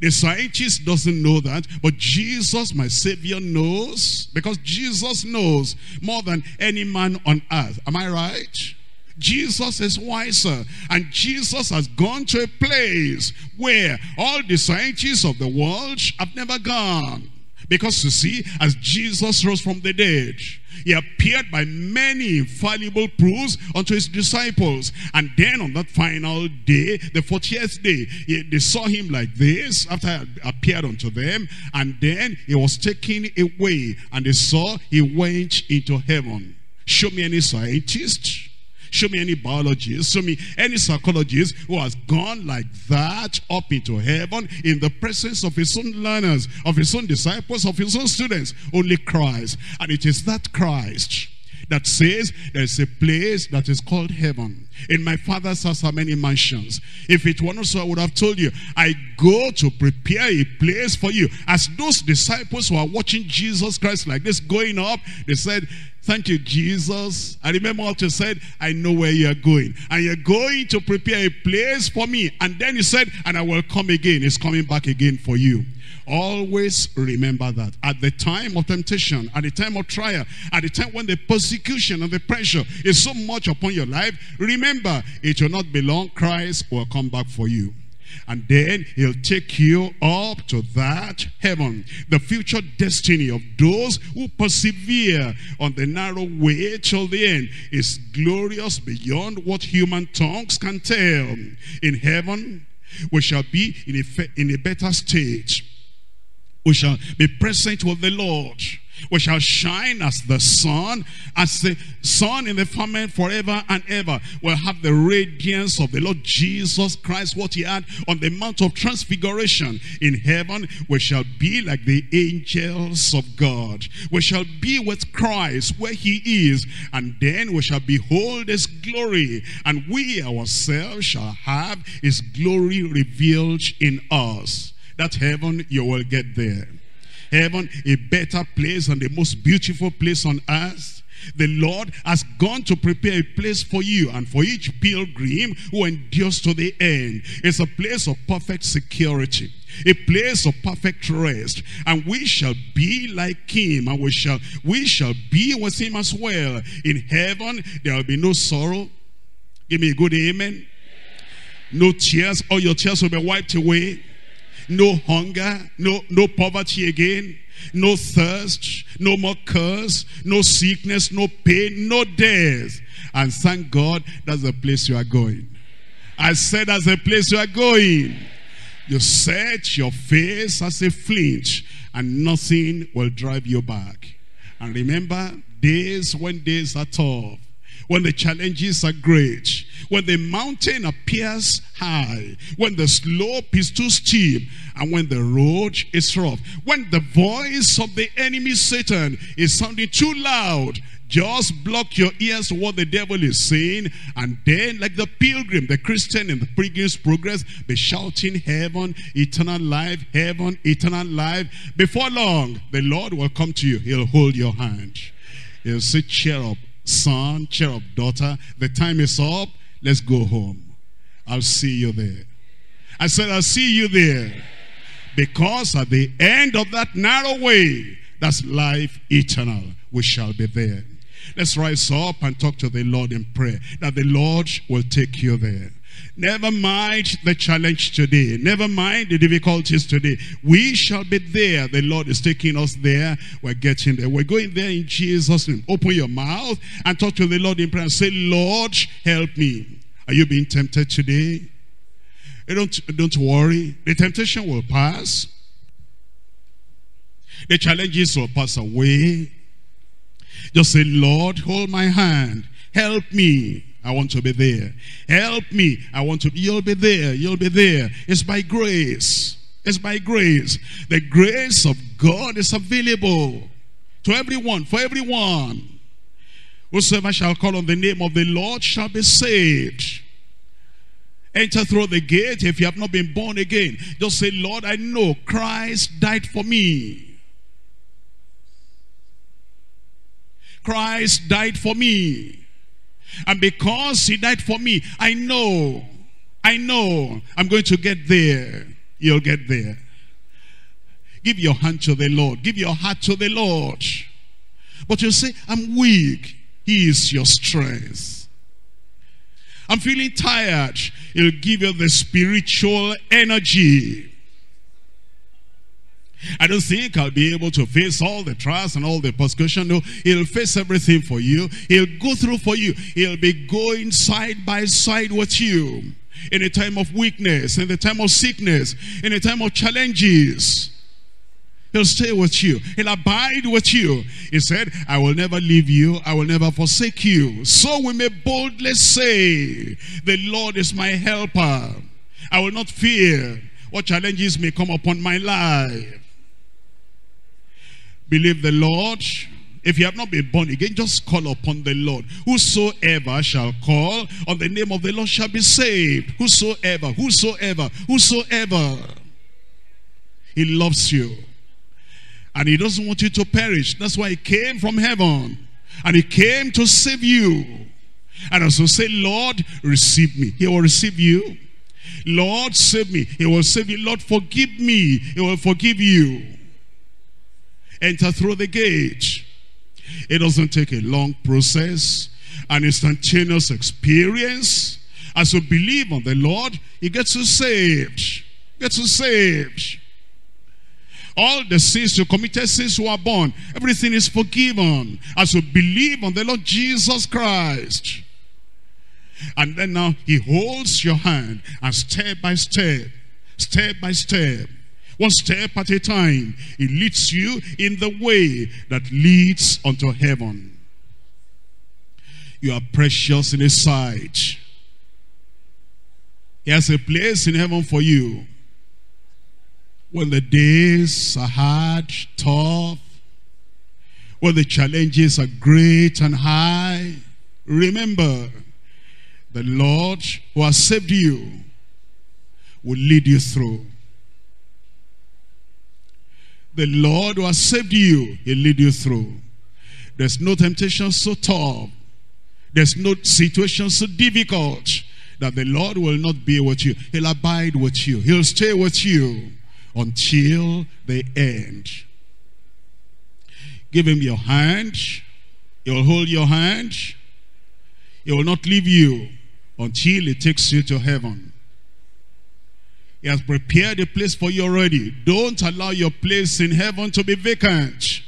The scientist doesn't know that, but Jesus, my Savior, knows. Because Jesus knows more than any man on earth. Am I right? Jesus is wiser. And Jesus has gone to a place where all the scientists of the world have never gone. Because you see, as Jesus rose from the dead, he appeared by many infallible proofs unto his disciples. And then on that final day, the 40th day, they saw him like this after he appeared unto them. And then he was taken away. And they saw he went into heaven. Show me any scientist Show me any biologist, show me any psychologist who has gone like that up into heaven in the presence of his own learners, of his own disciples, of his own students. Only Christ. And it is that Christ that says there's a place that is called heaven. In my father's house are many mansions. If it were not so, I would have told you, I go to prepare a place for you. As those disciples who are watching Jesus Christ like this going up, they said, Thank you, Jesus. I remember what you said. I know where you are going. And you're going to prepare a place for me. And then he said, and I will come again. He's coming back again for you. Always remember that. At the time of temptation, at the time of trial, at the time when the persecution and the pressure is so much upon your life, remember, it will not be long. Christ will come back for you. And then he'll take you up to that heaven. The future destiny of those who persevere on the narrow way till the end is glorious beyond what human tongues can tell. In heaven, we shall be in a, in a better state. We shall be present with the Lord we shall shine as the sun, as the sun in the firmament forever and ever. We'll have the radiance of the Lord Jesus Christ, what he had on the Mount of Transfiguration. In heaven, we shall be like the angels of God. We shall be with Christ where he is, and then we shall behold his glory, and we ourselves shall have his glory revealed in us. That heaven, you will get there. Heaven a better place and the most beautiful place on earth. The Lord has gone to prepare a place for you and for each pilgrim who endures to the end. It's a place of perfect security a place of perfect rest. And we shall be like him and we shall we shall be with him as well. In heaven there will be no sorrow. Give me a good amen. No tears. All your tears will be wiped away no hunger, no, no poverty again, no thirst, no more curse, no sickness, no pain, no death. And thank God that's the place you are going. I said that's the place you are going. You set your face as a flint and nothing will drive you back. And remember, days when days are tough, when the challenges are great, when the mountain appears high, when the slope is too steep, and when the road is rough, when the voice of the enemy Satan is sounding too loud, just block your ears what the devil is saying, and then, like the pilgrim, the Christian in the pilgrim's progress, be shouting heaven, eternal life, heaven, eternal life. Before long, the Lord will come to you. He'll hold your hand. He'll say, cheer up, son, cheer up, daughter. The time is up. Let's go home. I'll see you there. I said, I'll see you there. Because at the end of that narrow way, that's life eternal. We shall be there. Let's rise up and talk to the Lord in prayer. That the Lord will take you there. Never mind the challenge today. Never mind the difficulties today. We shall be there. The Lord is taking us there. We're getting there. We're going there in Jesus' name. Open your mouth and talk to the Lord in prayer and say, Lord, help me. Are you being tempted today? Don't, don't worry. The temptation will pass. The challenges will pass away. Just say, Lord, hold my hand. Help me. I want to be there. Help me. I want to, you'll be there. You'll be there. It's by grace. It's by grace. The grace of God is available to everyone, for everyone. Whosoever shall call on the name of the Lord shall be saved. Enter through the gate if you have not been born again. Just say, Lord, I know Christ died for me. Christ died for me. And because he died for me, I know, I know I'm going to get there. You'll get there. Give your hand to the Lord. Give your heart to the Lord. But you say, I'm weak. He is your strength. I'm feeling tired. He'll give you the spiritual energy. I don't think I'll be able to face all the trials and all the persecution. No, he'll face everything for you. He'll go through for you. He'll be going side by side with you. In a time of weakness, in the time of sickness, in a time of challenges. He'll stay with you. He'll abide with you. He said, I will never leave you. I will never forsake you. So we may boldly say, the Lord is my helper. I will not fear what challenges may come upon my life. Believe the Lord. If you have not been born again, just call upon the Lord. Whosoever shall call on the name of the Lord shall be saved. Whosoever, whosoever, whosoever. He loves you. And he doesn't want you to perish. That's why he came from heaven. And he came to save you. And also say, Lord, receive me. He will receive you. Lord, save me. He will save you. Lord, forgive me. He will forgive you. Enter through the gate. It doesn't take a long process, an instantaneous experience. As you believe on the Lord, he gets you saved. Gets you saved. All the sins you committed since you were born, everything is forgiven as you believe on the Lord Jesus Christ. And then now he holds your hand and step by step, step by step, one step at a time, he leads you in the way that leads unto heaven. You are precious in his sight. He has a place in heaven for you. When the days are hard, tough, when the challenges are great and high, remember, the Lord who has saved you will lead you through. The Lord who has saved you, he'll lead you through. There's no temptation so tough. There's no situation so difficult that the Lord will not be with you. He'll abide with you. He'll stay with you until the end. Give him your hand. He will hold your hand. He will not leave you until he takes you to heaven. He has prepared a place for you already. Don't allow your place in heaven to be vacant.